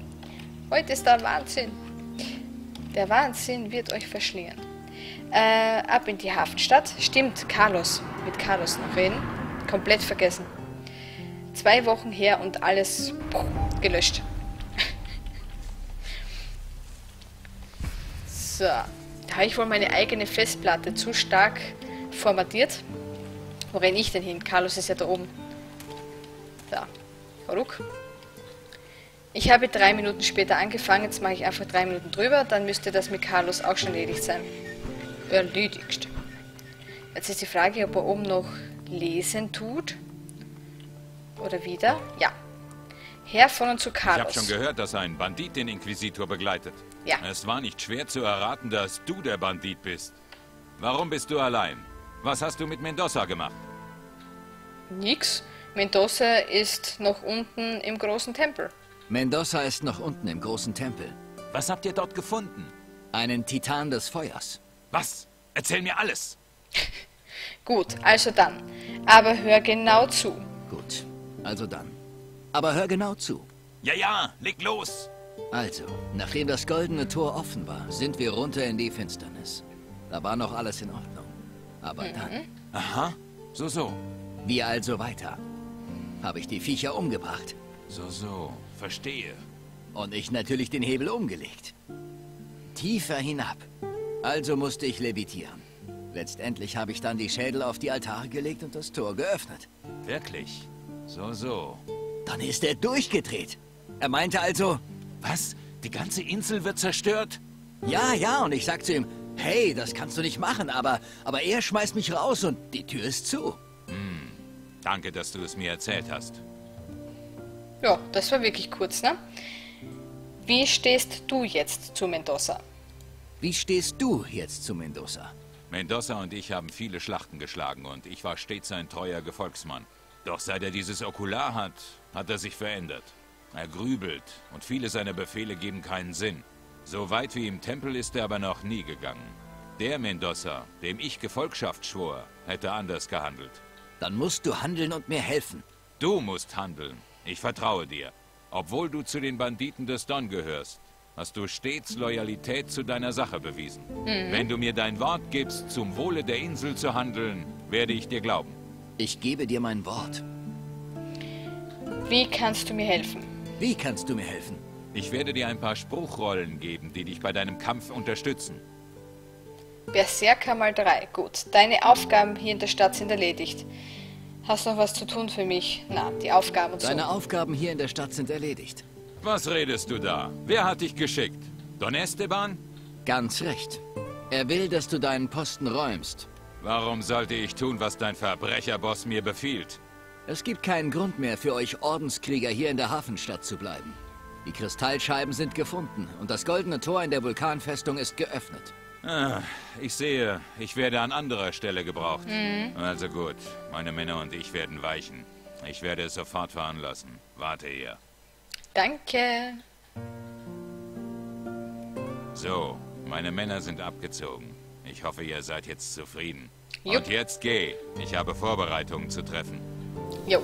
Heute ist der Wahnsinn. Der Wahnsinn wird euch verschlingen. Äh, ab in die Hafenstadt. Stimmt, Carlos. Mit Carlos noch reden. Komplett vergessen. Zwei Wochen her und alles puh, gelöscht. so, da habe ich wohl meine eigene Festplatte zu stark formatiert. Wo renne ich denn hin? Carlos ist ja da oben. Da. Ruck. Ich habe drei Minuten später angefangen, jetzt mache ich einfach drei Minuten drüber, dann müsste das mit Carlos auch schon erledigt sein. Erledigt. Jetzt ist die Frage, ob er oben noch lesen tut. Oder wieder? Ja. Herr von und zu Carlos. Ich habe schon gehört, dass ein Bandit den Inquisitor begleitet. Ja. Es war nicht schwer zu erraten, dass du der Bandit bist. Warum bist du allein? Was hast du mit Mendoza gemacht? Nix. Mendoza ist noch unten im großen Tempel. Mendoza ist noch unten im großen Tempel. Was habt ihr dort gefunden? Einen Titan des Feuers. Was? Erzähl mir alles. Gut, also dann. Aber hör genau zu. Gut, also dann. Aber hör genau zu. Ja, ja, leg los. Also, nachdem das goldene Tor offen war, sind wir runter in die Finsternis. Da war noch alles in Ordnung. Aber dann, Aha, so, so. wie also weiter? Habe ich die Viecher umgebracht. So, so. Verstehe. Und ich natürlich den Hebel umgelegt. Tiefer hinab. Also musste ich levitieren. Letztendlich habe ich dann die Schädel auf die Altare gelegt und das Tor geöffnet. Wirklich? So, so. Dann ist er durchgedreht. Er meinte also, Was? Die ganze Insel wird zerstört? ja, ja, und ich sag zu ihm, hey, das kannst du nicht machen, aber, aber er schmeißt mich raus und die Tür ist zu. Danke, dass du es mir erzählt hast. Ja, das war wirklich kurz, ne? Wie stehst du jetzt zu Mendoza? Wie stehst du jetzt zu Mendoza? Mendoza und ich haben viele Schlachten geschlagen und ich war stets ein treuer Gefolgsmann. Doch seit er dieses Okular hat, hat er sich verändert. Er grübelt und viele seiner Befehle geben keinen Sinn. So weit wie im Tempel ist er aber noch nie gegangen. Der Mendoza, dem ich Gefolgschaft schwor, hätte anders gehandelt. Dann musst du handeln und mir helfen. Du musst handeln. Ich vertraue dir. Obwohl du zu den Banditen des Don gehörst, hast du stets Loyalität zu deiner Sache bewiesen. Wenn du mir dein Wort gibst, zum Wohle der Insel zu handeln, werde ich dir glauben. Ich gebe dir mein Wort. Wie kannst du mir helfen? Wie kannst du mir helfen? Ich werde dir ein paar Spruchrollen geben, die dich bei deinem Kampf unterstützen. Berserker mal drei. Gut. Deine Aufgaben hier in der Stadt sind erledigt. Hast du noch was zu tun für mich? Na, die Aufgaben und so. Deine Aufgaben hier in der Stadt sind erledigt. Was redest du da? Wer hat dich geschickt? Don Esteban? Ganz recht. Er will, dass du deinen Posten räumst. Warum sollte ich tun, was dein Verbrecherboss mir befiehlt? Es gibt keinen Grund mehr für euch Ordenskrieger hier in der Hafenstadt zu bleiben. Die Kristallscheiben sind gefunden und das goldene Tor in der Vulkanfestung ist geöffnet. Ah, ich sehe, ich werde an anderer Stelle gebraucht. Also gut, meine Männer und ich werden weichen. Ich werde es sofort veranlassen. Warte hier. Danke. So, meine Männer sind abgezogen. Ich hoffe, ihr seid jetzt zufrieden. Jupp. Und jetzt geh. Ich habe Vorbereitungen zu treffen. Jo.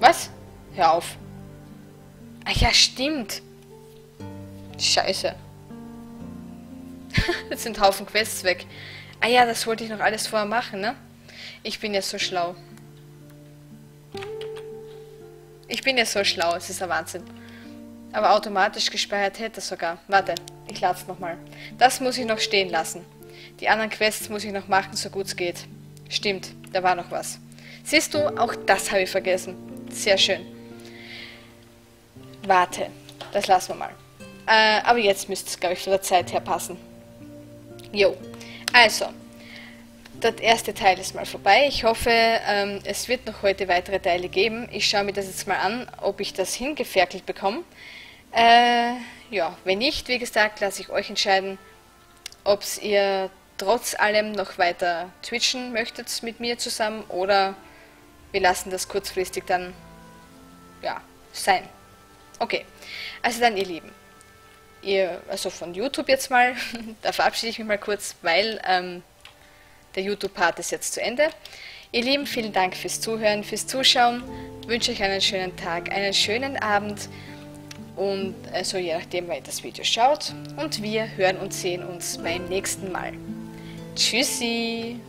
Was? Hör auf. Ach ja, stimmt. Scheiße. Jetzt sind Haufen Quests weg. Ah ja, das wollte ich noch alles vorher machen, ne? Ich bin ja so schlau. Ich bin ja so schlau, es ist ein Wahnsinn. Aber automatisch gespeichert hätte es sogar. Warte, ich lade es nochmal. Das muss ich noch stehen lassen. Die anderen Quests muss ich noch machen, so gut es geht. Stimmt, da war noch was. Siehst du, auch das habe ich vergessen. Sehr schön. Warte, das lassen wir mal. Äh, aber jetzt müsste es, glaube ich, von der Zeit her passen. Jo, also, der erste Teil ist mal vorbei. Ich hoffe, ähm, es wird noch heute weitere Teile geben. Ich schaue mir das jetzt mal an, ob ich das hingeferkelt bekomme. Äh, ja, wenn nicht, wie gesagt, lasse ich euch entscheiden, ob ihr trotz allem noch weiter twitchen möchtet mit mir zusammen oder wir lassen das kurzfristig dann, ja, sein. Okay, also dann ihr Lieben, ihr, also von YouTube jetzt mal, da verabschiede ich mich mal kurz, weil ähm, der YouTube-Part ist jetzt zu Ende. Ihr Lieben, vielen Dank fürs Zuhören, fürs Zuschauen. Ich wünsche euch einen schönen Tag, einen schönen Abend und also je nachdem, wer das Video schaut. Und wir hören und sehen uns beim nächsten Mal. Tschüssi!